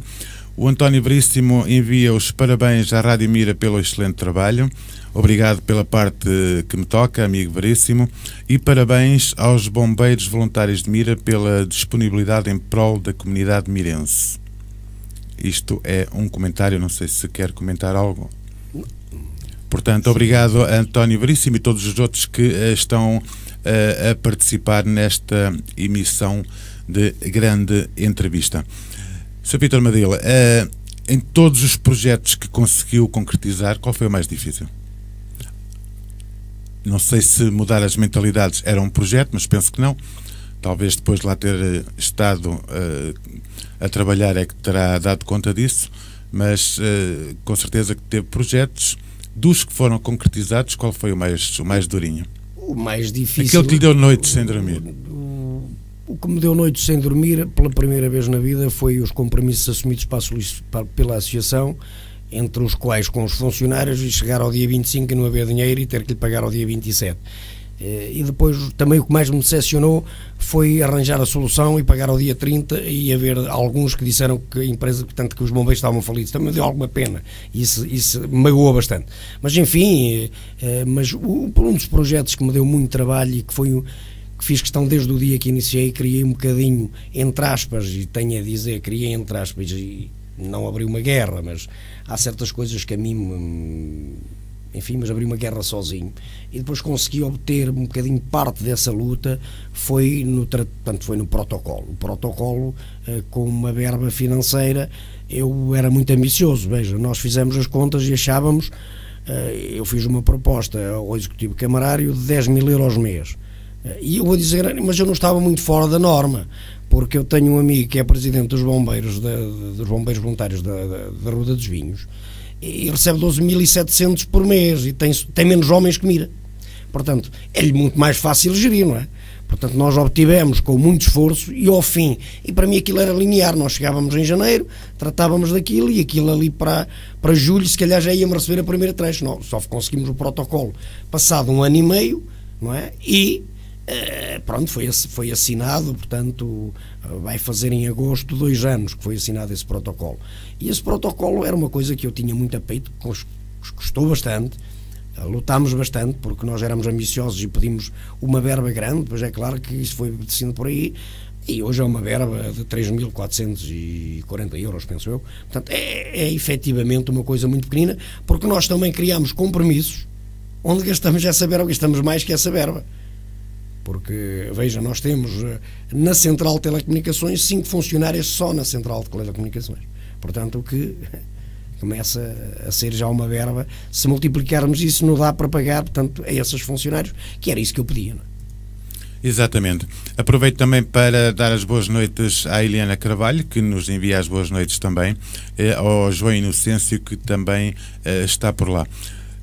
O António Veríssimo envia os parabéns à Rádio Mira pelo excelente trabalho. Obrigado pela parte que me toca, amigo Veríssimo, e parabéns aos bombeiros voluntários de Mira pela disponibilidade em prol da comunidade mirense. Isto é um comentário, não sei se quer comentar algo. Portanto, obrigado a António Veríssimo e todos os outros que uh, estão uh, a participar nesta emissão de grande entrevista. Sr. Vitor Madela, uh, em todos os projetos que conseguiu concretizar, qual foi o mais difícil? Não sei se mudar as mentalidades era um projeto, mas penso que não. Talvez depois de lá ter eh, estado uh, a trabalhar é que terá dado conta disso, mas uh, com certeza que teve projetos. Dos que foram concretizados, qual foi o mais, o mais durinho? O mais difícil. Aquele que lhe deu noites sem dormir. O, o que me deu noites sem dormir, pela primeira vez na vida, foi os compromissos assumidos pela Associação entre os quais com os funcionários e chegar ao dia 25 e não haver dinheiro e ter que lhe pagar ao dia 27. Eh, e depois também o que mais me decepcionou foi arranjar a solução e pagar ao dia 30 e haver alguns que disseram que a empresa, portanto, que os bombeiros estavam falidos. Também deu alguma pena. Isso, isso magoou bastante. Mas enfim, eh, mas um dos projetos que me deu muito trabalho e que foi fiz questão desde o dia que iniciei, criei um bocadinho, entre aspas, e tenho a dizer, criei entre aspas, e não abri uma guerra, mas há certas coisas que a mim enfim, mas abri uma guerra sozinho. E depois consegui obter um bocadinho parte dessa luta foi no portanto foi no protocolo. O protocolo eh, com uma verba financeira eu era muito ambicioso. Veja nós fizemos as contas e achávamos eh, eu fiz uma proposta ao executivo camarário de 10 mil euros mês e eu vou dizer mas eu não estava muito fora da norma porque eu tenho um amigo que é presidente dos bombeiros, dos bombeiros voluntários da, da, da Ruda dos Vinhos, e recebe 12.700 por mês e tem, tem menos homens que mira. Portanto, é-lhe muito mais fácil gerir, não é? Portanto, nós obtivemos com muito esforço e ao fim. E para mim aquilo era linear. Nós chegávamos em janeiro, tratávamos daquilo e aquilo ali para, para julho, se calhar já íamos receber a primeira trecho. Não, só conseguimos o protocolo passado um ano e meio, não é? E eh, pronto, foi, foi assinado, portanto, vai fazer em agosto dois anos que foi assinado esse protocolo. E esse protocolo era uma coisa que eu tinha muito a peito, custou bastante, eh, lutámos bastante, porque nós éramos ambiciosos e pedimos uma verba grande, pois é claro que isso foi decidido por aí, e hoje é uma verba de 3.440 euros, penso eu. Portanto, é, é efetivamente uma coisa muito pequenina, porque nós também criamos compromissos onde gastamos essa verba, gastamos mais que essa verba. Porque, veja, nós temos eh, na Central de Telecomunicações cinco funcionários só na Central de Telecomunicações. Portanto, o que começa a ser já uma verba. Se multiplicarmos isso, não dá para pagar, portanto, a esses funcionários, que era isso que eu pedia. Não? É? Exatamente. Aproveito também para dar as boas noites à Eliana Carvalho, que nos envia as boas noites também, eh, ao João Inocêncio, que também eh, está por lá.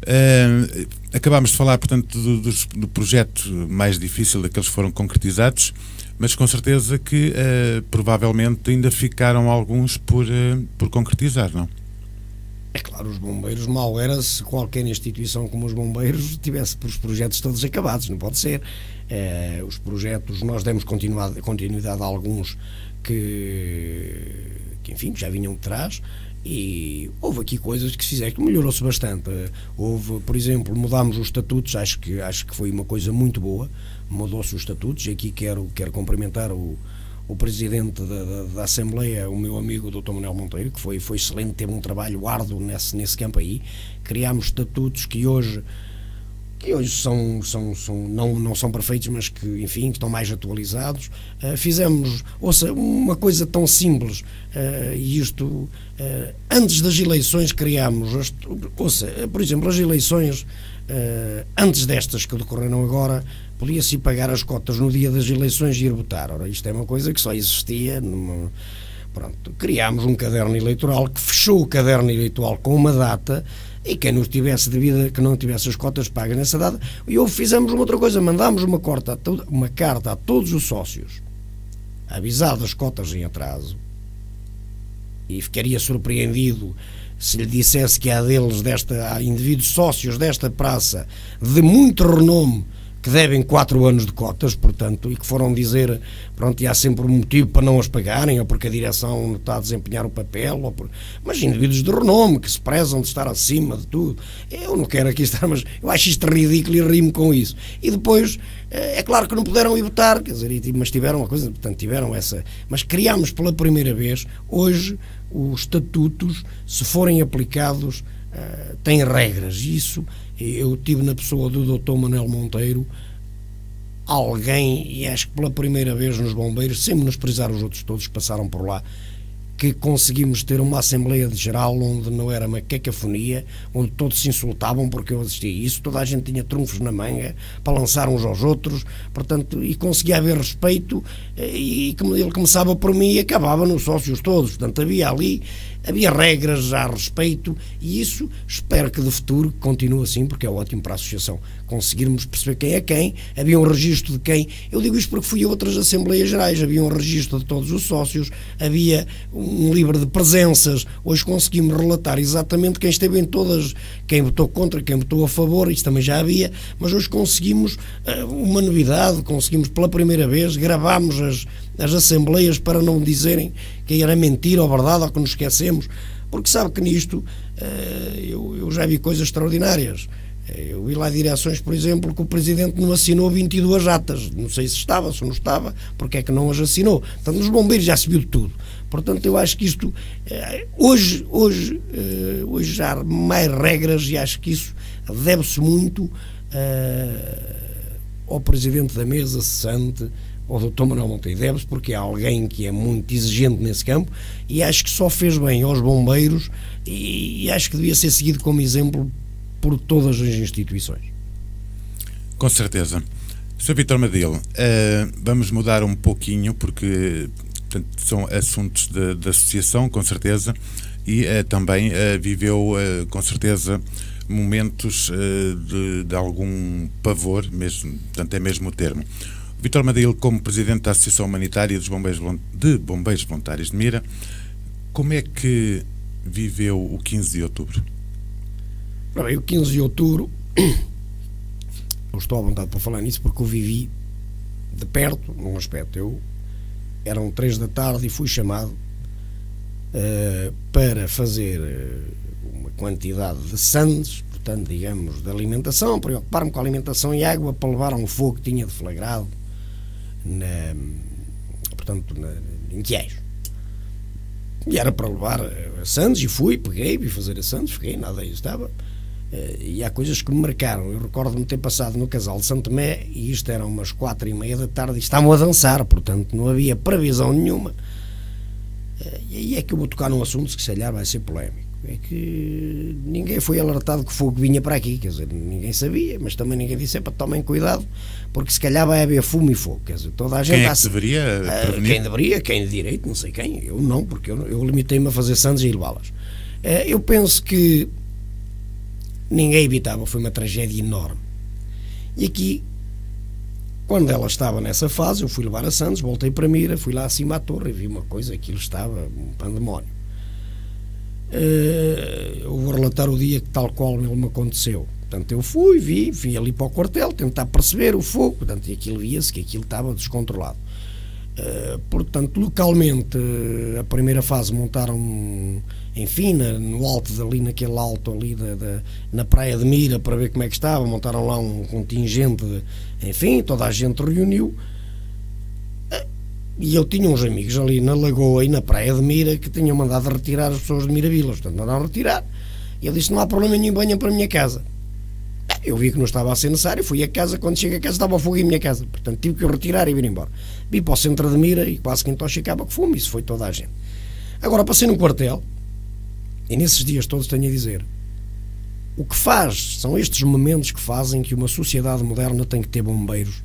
Uh, acabámos de falar, portanto, do, do, do, projeto mais difícil daqueles que foram concretizados, mas com certeza que uh, provavelmente ainda ficaram alguns por, uh, por concretizar, não? É claro, os bombeiros mal era se qualquer instituição como os bombeiros tivesse os projetos todos acabados, não pode ser. os projetos, nós demos continuidade, continuidade a alguns que, que, enfim, já vinham de trás, e houve aqui coisas que se fizeram que melhorou-se bastante. Houve, por exemplo, mudámos os estatutos, acho que, acho que foi uma coisa muito boa, mudou-se os estatutos, e aqui quero, quero cumprimentar o, o presidente da, da, da, Assembleia, o meu amigo Dr. Manuel Monteiro, que foi, foi excelente, teve um trabalho árduo nesse, nesse campo aí. Criámos estatutos que hoje que hoje são, são, são, não, não são perfeitos, mas que, enfim, estão mais atualizados. Uh, fizemos, ouça, uma coisa tão simples, uh, e isto, uh, antes das eleições criámos, ouça, por exemplo, as eleições, antes destas que decorreram agora, podia-se pagar as cotas no dia das eleições e ir votar. Ora, isto é uma coisa que só existia numa, Pronto, criámos um caderno eleitoral que fechou o caderno eleitoral com uma data e quem não tivesse devida, que não tivesse as cotas pagas nessa data, e houve, fizemos uma outra coisa, mandámos uma, corta, uma carta a todos os sócios, avisado das cotas em atraso, e ficaria surpreendido se lhe dissesse que há deles, desta, há indivíduos sócios desta praça de muito renome que devem quatro anos de cotas, portanto, e que foram dizer, pronto, e há sempre um motivo para não as pagarem, ou porque a direção não está a desempenhar o papel, ou por... mas indivíduos de renome, que se prezam de estar acima de tudo. Eu não quero aqui estar, mas eu acho isto ridículo e rimo com isso. E depois, eh, é claro que não puderam ir votar, quer dizer, mas tiveram uma coisa, portanto, tiveram essa. Mas criámos pela primeira vez, hoje, os estatutos, se forem aplicados, uh, têm regras. Isso eu tive na pessoa do Dr. Manuel Monteiro alguém, e acho que pela primeira vez nos bombeiros, sem menosprezar os outros todos que passaram por lá, que conseguimos ter uma Assembleia de Geral onde não era uma cacafonia, onde todos se insultavam porque eu assistia isso, toda a gente tinha trunfos na manga para lançar uns aos outros, portanto, e conseguia haver respeito, eh, e ele começava por mim e acabava nos sócios todos, portanto, havia ali havia regras a respeito e isso espero que de futuro continue assim, porque é ótimo para a associação conseguirmos perceber quem é quem, havia um registro de quem, eu digo isto porque fui a outras Assembleias Gerais, havia um registro de todos os sócios, havia um livro de presenças, hoje conseguimos relatar exatamente quem esteve em todas, quem votou contra, quem votou a favor, isso também já havia, mas hoje conseguimos uh, uma novidade, conseguimos pela primeira vez, gravámos as, as Assembleias para não dizerem que era mentira ou verdade ou que nos esquecemos, porque sabe que nisto uh, eu, eu já vi coisas extraordinárias. Eu vi lá direções, por exemplo, que o Presidente não assinou 22 atas. Não sei se estava, se não estava, porque é que não as assinou. Portanto, nos bombeiros já se viu tudo. Portanto, eu acho que isto. Eh, hoje, hoje, eh, hoje já há mais regras e acho que isso deve-se muito ao Presidente da Mesa, cessante, ao Dr. Manuel Monteiro. Deve-se porque é alguém que é muito exigente nesse campo e acho que só fez bem aos bombeiros e, e acho que devia ser seguido como exemplo por todas as instituições. Com certeza. Sr. Vitor Madil, uh, vamos mudar um pouquinho, porque portanto, são assuntos da associação, com certeza, e uh, também uh, viveu, com certeza, momentos de, de, algum pavor, mesmo, portanto, é mesmo o termo. Vitor Madil, como presidente da Associação Humanitária dos Bombeiros, de Bombeiros Voluntários de Mira, como é que viveu o 15 de outubro? Bem, o 15 de outubro, estou à vontade para falar nisso porque eu vivi de perto, num aspecto. Eu eram três da tarde e fui chamado uh, para fazer uh, uma quantidade de sandes, portanto, digamos, de alimentação, preocupar-me com a alimentação e água para levar a um fogo que tinha deflagrado na, portanto, na, em Quiais. E era para levar a Santos e fui, peguei, vi fazer a Santos, fiquei, nada aí estava. Eh, e há coisas que me marcaram. Eu recordo-me ter passado no casal de Santo Tomé e isto eram umas quatro e meia da tarde e estavam a dançar, portanto não havia previsão nenhuma. Eh, e aí é que eu vou tocar num assunto que se calhar vai ser polémico. É que ninguém foi alertado que o fogo vinha para aqui, quer dizer, ninguém sabia, mas também ninguém disse para tomem cuidado, porque se calhar vai haver fumo e fogo. Quer dizer, toda a gente. Quem é que deveria eh, prevenir? Quem deveria, quem de direito, não sei quem. Eu não, porque eu, eu limitei-me a fazer santos e levá-las. Eu penso que ninguém evitava, foi uma tragédia enorme. E aqui, quando ela estava nessa fase, eu fui levar a Santos, voltei para Mira, fui lá acima à torre e vi uma coisa, aquilo estava um pandemónio. Uh, eu vou relatar o dia que tal qual ele me aconteceu. Portanto, eu fui, vi, fui ali para o quartel, tentar perceber o fogo, portanto, e aquilo via-se que aquilo estava descontrolado. Uh, portanto, localmente, a primeira fase montaram enfim, na, no alto dali, naquele alto ali da, da, na praia de Mira para ver como é que estava, montaram lá um contingente, enfim, toda a gente reuniu. E eu tinha uns amigos ali na lagoa e na praia de Mira que tinham mandado retirar as pessoas de Miravilas, portanto mandaram retirar. E ele disse: Não há problema nenhum, venham para a minha casa. Eu vi que não estava a ser necessário, fui a casa, quando cheguei a casa estava fogo em minha casa. Portanto, tive que o retirar e vir embora. Vi para o centro de mira e quase que intoxicava com fumo, isso foi toda a gente. Agora, passei no quartel, e nesses dias todos tenho a dizer, o que faz, são estes momentos que fazem que uma sociedade moderna tem que ter bombeiros,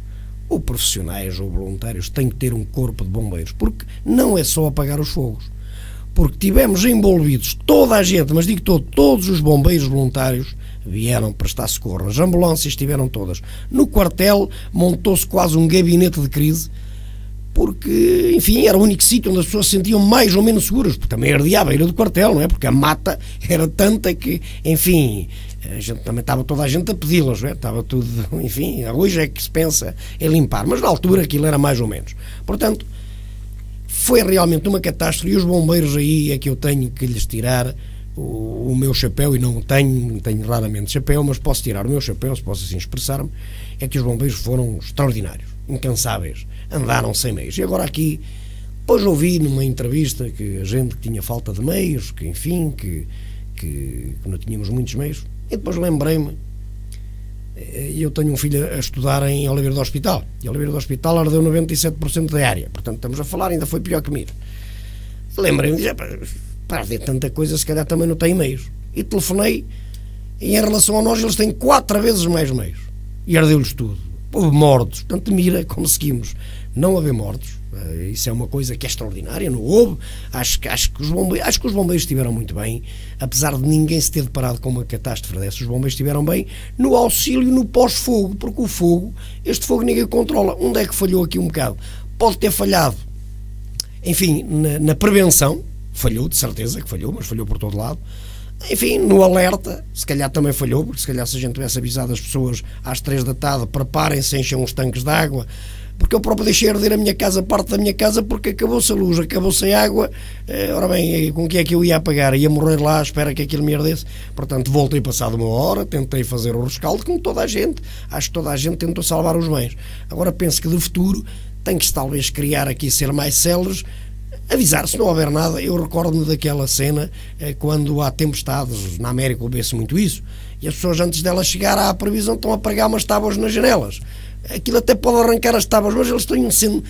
ou profissionais ou voluntários, tem que ter um corpo de bombeiros, porque não é só apagar os fogos. Porque tivemos envolvidos toda a gente, mas digo todo, todos os bombeiros voluntários vieram prestar socorro. As ambulâncias estiveram todas. No quartel montou-se quase um gabinete de crise, porque, enfim, era o único sítio onde as pessoas se sentiam mais ou menos seguras, porque também era à beira do quartel, não é? Porque a mata era tanta que, enfim, a gente também estava toda a gente a pedi-las, é? estava tudo, enfim, hoje é que se pensa em limpar, mas na altura aquilo era mais ou menos. Portanto, foi realmente uma catástrofe e os bombeiros aí é que eu tenho que lhes tirar o, o, meu chapéu, e não tenho, tenho raramente chapéu, mas posso tirar o meu chapéu, se posso assim expressar-me, é que os bombeiros foram extraordinários, incansáveis, andaram sem meios. E agora aqui, depois ouvi numa entrevista que a gente que tinha falta de meios, que enfim, que, que, que não tínhamos muitos meios, e depois lembrei-me, eh, eu tenho um filho a estudar em Oliveira do Hospital, e Oliveira do Hospital ardeu 97% da área, portanto estamos a falar, ainda foi pior que Mira. Lembrei-me, para ver tanta coisa, se calhar também não tem meios. E telefonei, e em relação a nós, eles têm quatro vezes mais meios. E ardeu-lhes tudo. Houve mortos. Portanto, mira, conseguimos não haver mortos. Uh, isso é uma coisa que é extraordinária, não houve. Acho, acho, que os bombeiros, acho que os bombeiros estiveram muito bem, apesar de ninguém se ter deparado com uma catástrofe dessas. Os bombeiros estiveram bem no auxílio no pós-fogo, porque o fogo, este fogo ninguém controla. Onde é que falhou aqui um bocado? Pode ter falhado, enfim, na, na prevenção, falhou, de certeza que falhou, mas falhou por todo lado. Enfim, no alerta, se calhar também falhou, porque se calhar se a gente tivesse avisado as pessoas às três da tarde, preparem-se, enchem uns tanques de água, porque eu próprio deixei arder a minha casa, parte da minha casa, porque acabou-se a luz, acabou-se a água. Eh, ora bem, com que é que eu ia apagar? Ia morrer lá, espera que aquilo me ardesse. Portanto, voltei passado uma hora, tentei fazer o rescaldo, como toda a gente. Acho que toda a gente tentou salvar os bens. Agora penso que de futuro tem que talvez criar aqui, ser mais céleres, avisar se não houver nada. Eu recordo-me daquela cena eh, quando há tempestades, na América vê-se muito isso, e as pessoas antes dela chegar à previsão estão a pregar umas tábuas nas janelas. Aquilo até pode arrancar as tábuas, mas eles têm um,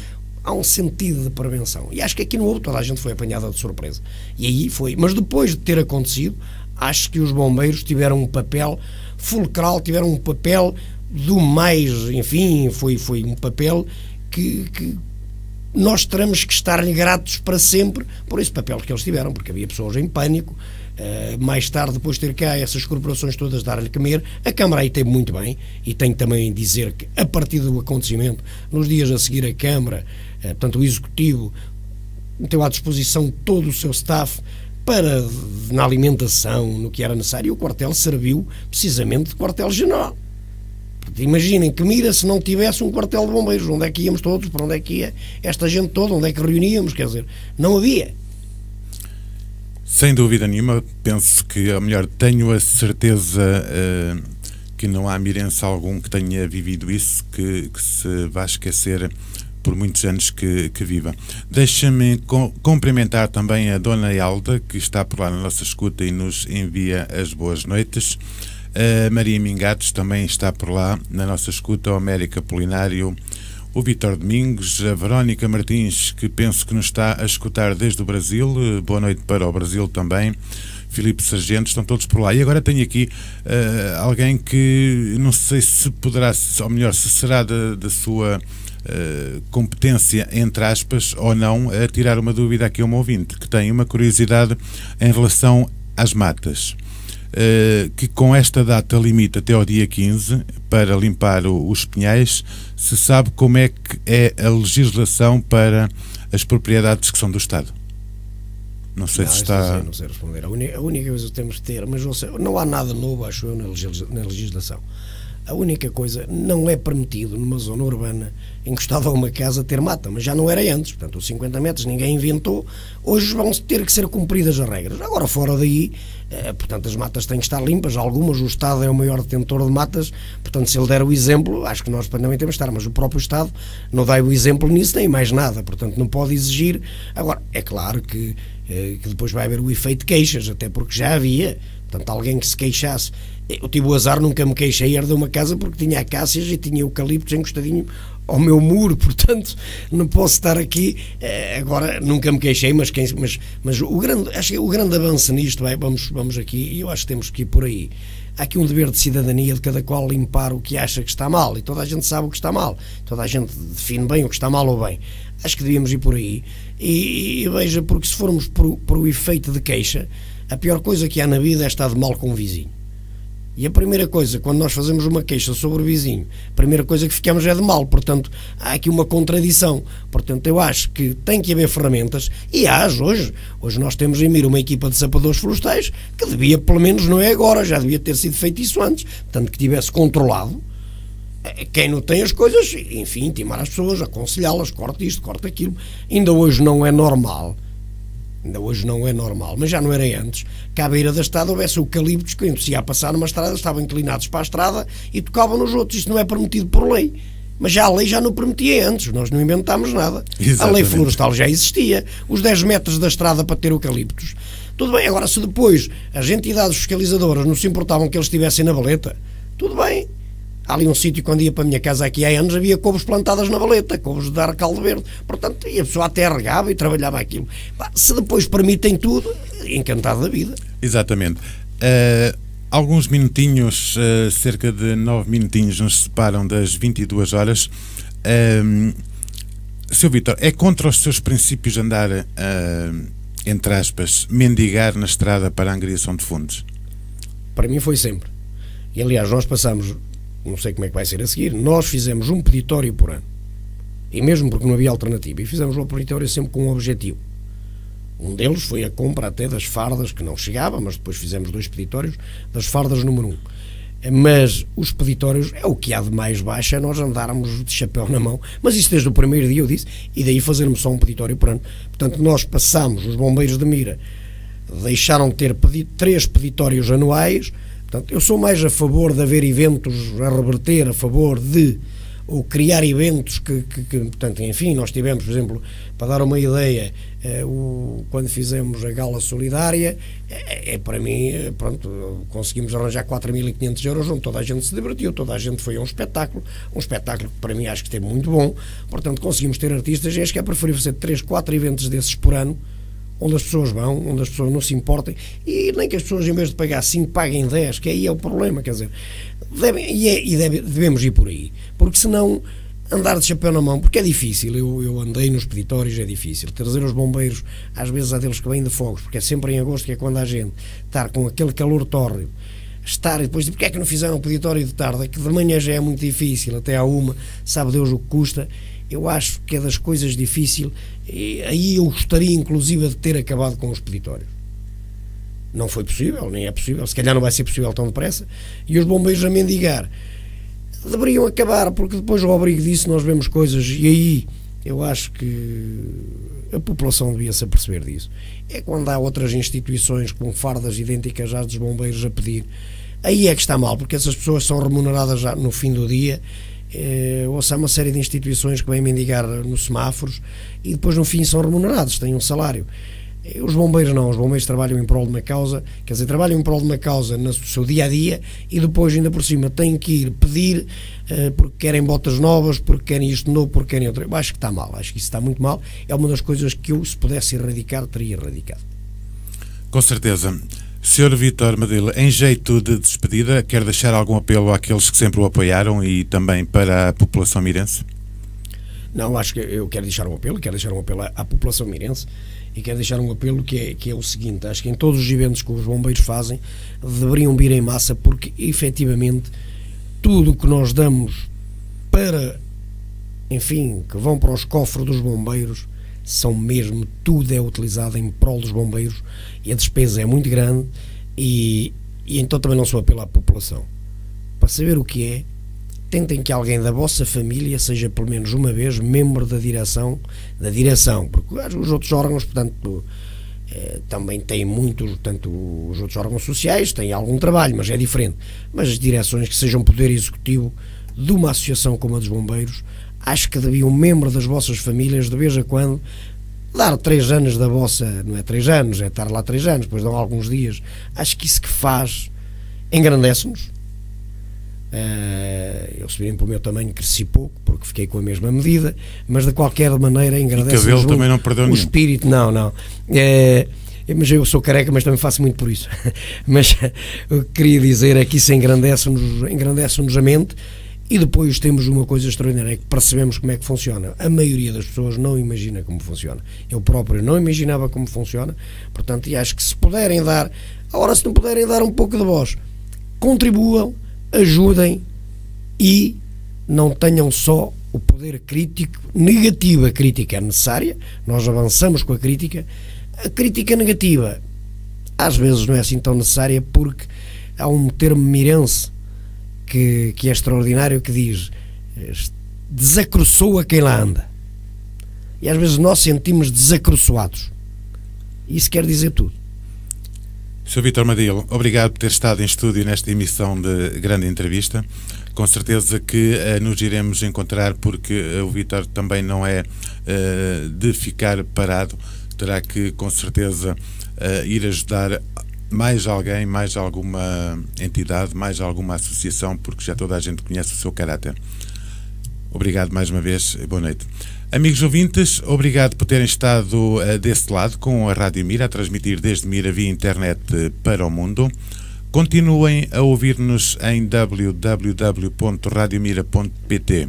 há um sentido de prevenção. E acho que aqui no houve, toda a gente foi apanhada de surpresa. E aí foi. Mas depois de ter acontecido, acho que os bombeiros tiveram um papel fulcral, tiveram um papel do mais, enfim, foi, foi um papel que, que nós teremos que estar-lhe gratos para sempre por esse papel que eles tiveram, porque havia pessoas em pânico. Uh, mais tarde, depois de ter cá essas corporações todas dar-lhe comer, a Câmara aí teve muito bem, e tenho também a dizer que, a partir do acontecimento, nos dias a seguir, a Câmara, uh, portanto, o Executivo, meteu à disposição todo o seu staff para, na alimentação, no que era necessário, e o quartel serviu precisamente de quartel-general. Imaginem que Mira, se não tivesse um quartel de bombeiros, onde é que íamos todos, para onde é que ia esta gente toda, onde é que reuníamos, quer dizer, não havia. Sem dúvida nenhuma, penso que, ou melhor, tenho a certeza uh, que não há mirense algum que tenha vivido isso, que, que se vá esquecer por muitos anos que, que viva. Deixa-me cumprimentar também a Dona Alda, que está por lá na nossa escuta e nos envia as boas noites. A Maria Mingatos também está por lá, na nossa escuta, o América Polinário, o Vitor Domingos, a Verónica Martins, que penso que nos está a escutar desde o Brasil. Boa noite para o Brasil também. Filipe Sargento, estão todos por lá. E agora tenho aqui uh, alguém que não sei se poderá, ou melhor, se será da, da sua uh, competência, entre aspas, ou não, a tirar uma dúvida aqui a um ouvinte, que tem uma curiosidade em relação às matas. Eh, que com esta data limite até ao dia 15 para limpar os pinhais, se sabe como é que é a legislação para as propriedades que são do Estado? Não sei não, se está. Não sei, não sei responder. A única, a única, coisa que temos de ter, mas não, sei, não há nada novo, acho eu, na legislação. A única coisa, não é permitido numa zona urbana, encostado a uma casa, ter mata, mas já não era antes. Portanto, os 50 metros ninguém inventou. Hoje vão ter que ser cumpridas as regras. Agora, fora daí, eh, portanto, as matas têm que estar limpas, algumas, o Estado é o maior detentor de matas, portanto, se ele der o exemplo, acho que nós também temos que estar, mas o próprio Estado não dá o exemplo nisso, nem mais nada, portanto, não pode exigir. Agora, é claro que, eh, que depois vai haver o efeito de queixas, até porque já havia, portanto, alguém que se queixasse. Eu tive o azar, nunca me queixei, herdei uma casa porque tinha acácias e tinha eucaliptos encostadinho ao meu muro, portanto não posso estar aqui eh, agora nunca me queixei, mas, quem, mas, mas o grande acho que o grande avanço nisto vai vamos vamos aqui e eu acho que temos que ir por aí. Há aqui um dever de cidadania de cada qual limpar o que acha que está mal e toda a gente sabe o que está mal, toda a gente define bem o que está mal ou bem. Acho que devíamos ir por aí e, e veja porque se formos por o efeito de queixa, a pior coisa que há na vida é estar de mal com o vizinho. E a primeira coisa, quando nós fazemos uma queixa sobre o vizinho, a primeira coisa que ficamos é de mal. Portanto, há aqui uma contradição. Portanto, eu acho que tem que haver ferramentas, e há hoje. Hoje nós temos em Mira uma equipa de sapadores florestais que devia, pelo menos não é agora, já devia ter sido feito isso antes. Portanto, que tivesse controlado eh, quem não tem as coisas, enfim, intimar as pessoas, aconselhá-las, corta isto, corta aquilo. Ainda hoje não é normal ainda hoje não é normal, mas já não era antes, que à beira da estrada houvesse eucaliptos que se ia passar numa estrada, estavam inclinados para a estrada e tocavam nos outros. Isto não é permitido por lei. Mas já a lei já não permitia antes, nós não inventámos nada. Exatamente. A lei florestal já existia. Os 10 metros da estrada para ter eucaliptos. Tudo bem, agora se depois as entidades fiscalizadoras não se importavam que eles estivessem na baleta, tudo bem, Há ali um sítio, quando ia para a minha casa aqui há anos, havia couves plantadas na valeta, couves de dar caldo verde. Portanto, e a pessoa até regava e trabalhava aquilo. Se depois permitem tudo, encantado da vida. Exatamente. Uh, alguns minutinhos, uh, cerca de nove minutinhos, nos separam das 22 horas. Uh, Seu Vitor, é contra os seus princípios andar, uh, entre aspas, mendigar na estrada para a angriação de fundos? Para mim foi sempre. E aliás, nós passamos não sei como é que vai ser a seguir, nós fizemos um peditório por ano. E mesmo porque não havia alternativa. E fizemos um peditório sempre com um objetivo. Um deles foi a compra até das fardas, que não chegava, mas depois fizemos dois peditórios, das fardas número um. Mas os peditórios é o que há de mais baixo, é nós andarmos de chapéu na mão. Mas isso desde o primeiro dia eu disse, e daí fazermos só um peditório por ano. Portanto, nós passamos, os bombeiros de Mira deixaram de ter pedi três peditórios anuais, Portanto, eu sou mais a favor de haver eventos a reverter, a favor de ou criar eventos que, que, que, portanto, enfim, nós tivemos, por exemplo, para dar uma ideia, eh, o, quando fizemos a gala solidária, é, é para mim, eh, pronto, conseguimos arranjar 4.500 euros, onde toda a gente se divertiu, toda a gente foi a um espetáculo, um espetáculo que para mim acho que esteve muito bom, portanto, conseguimos ter artistas, e acho que é preferível fazer 3, 4 eventos desses por ano, onde as pessoas vão, onde as pessoas não se importem, e nem que as pessoas, em vez de pagar 5, paguem 10, que aí é o problema, quer dizer, devem, e, é, e deve, devemos ir por aí, porque senão andar de chapéu na mão, porque é difícil, eu, eu andei nos peditórios, é difícil, trazer os bombeiros, às vezes há deles que vêm de fogos, porque é sempre em agosto que é quando a gente está com aquele calor tórrido, estar e depois, porque é que não fizeram um peditório de tarde, é que de manhã já é muito difícil, até à uma, sabe Deus o que custa, eu acho que é das coisas difíceis. Aí eu gostaria, inclusive, de ter acabado com os peditórios. Não foi possível, nem é possível. Se calhar não vai ser possível tão depressa. E os bombeiros a mendigar deveriam acabar, porque depois ao abrigo disso nós vemos coisas. E aí eu acho que a população devia se aperceber disso. É quando há outras instituições com fardas idênticas às dos bombeiros a pedir. Aí é que está mal, porque essas pessoas são remuneradas já no fim do dia eh, ou seja, há uma série de instituições que vêm mendigar nos semáforos e depois no fim são remunerados, têm um salário. Eh, os bombeiros não, os bombeiros trabalham em prol de uma causa, quer dizer, trabalham em prol de uma causa no seu dia a dia e depois, ainda por cima, têm que ir pedir uh, porque querem botas novas, porque querem isto novo, porque querem outro. Eu acho que está mal, acho que isso está muito mal. É uma das coisas que eu, se pudesse erradicar, teria erradicado. Com certeza. Sr. Vitor Madila, em jeito de despedida, quer deixar algum apelo àqueles que sempre o apoiaram e também para a população mirense? Não, acho que eu quero deixar um apelo, quero deixar um apelo à, à população mirense e quero deixar um apelo que é, que é o seguinte: acho que em todos os eventos que os bombeiros fazem deveriam vir em massa, porque efetivamente tudo o que nós damos para, enfim, que vão para os cofres dos bombeiros são mesmo, tudo é utilizado em prol dos bombeiros e a despesa é muito grande e, e então também não sou apelo à população para saber o que é, tentem que alguém da vossa família seja pelo menos uma vez membro da direção, da direção, porque os outros órgãos, portanto, eh, também têm muitos, portanto, os outros órgãos sociais têm algum trabalho, mas é diferente. Mas as direções que sejam poder executivo de uma associação como a dos bombeiros, acho que devia um membro das vossas famílias, de vez a quando, dar três anos da vossa, não é três anos, é estar lá três anos, depois dão alguns dias. Acho que isso que faz engrandece-nos Uh, eu, se virem para o meu tamanho, cresci pouco, porque fiquei com a mesma medida, mas de qualquer maneira engrandece o cabelo também não perdeu o nenhum. espírito, não, não. Uh, mas eu sou careca, mas também faço muito por isso. mas o que queria dizer é que isso engrandece-nos engrandece a mente e depois temos uma coisa extraordinária, é que percebemos como é que funciona. A maioria das pessoas não imagina como funciona. Eu próprio não imaginava como funciona, portanto, e acho que se puderem dar, agora se não puderem dar um pouco de voz, contribuam ajudem e não tenham só o poder crítico negativo. A crítica é necessária, nós avançamos com a crítica. A crítica negativa às vezes não é assim tão necessária porque há um termo mirense que, que é extraordinário que diz desacroçoa quem lá anda. E às vezes nós sentimos desacroçoados. Isso quer dizer tudo. Sr. Vitor Madilo, obrigado por ter estado em estúdio nesta emissão de grande entrevista. Com certeza que uh, nos iremos encontrar, porque uh, o Vitor também não é uh, de ficar parado, terá que, com certeza, ir ajudar mais alguém, mais alguma entidade, mais alguma associação, porque já toda a gente conhece o seu caráter. Obrigado mais uma vez e boa noite. Amigos ouvintes, obrigado por terem estado uh, desse lado com a Rádio Mira, a transmitir desde Mira via internet uh, para o mundo. Continuem a ouvir-nos em www.radiomira.pt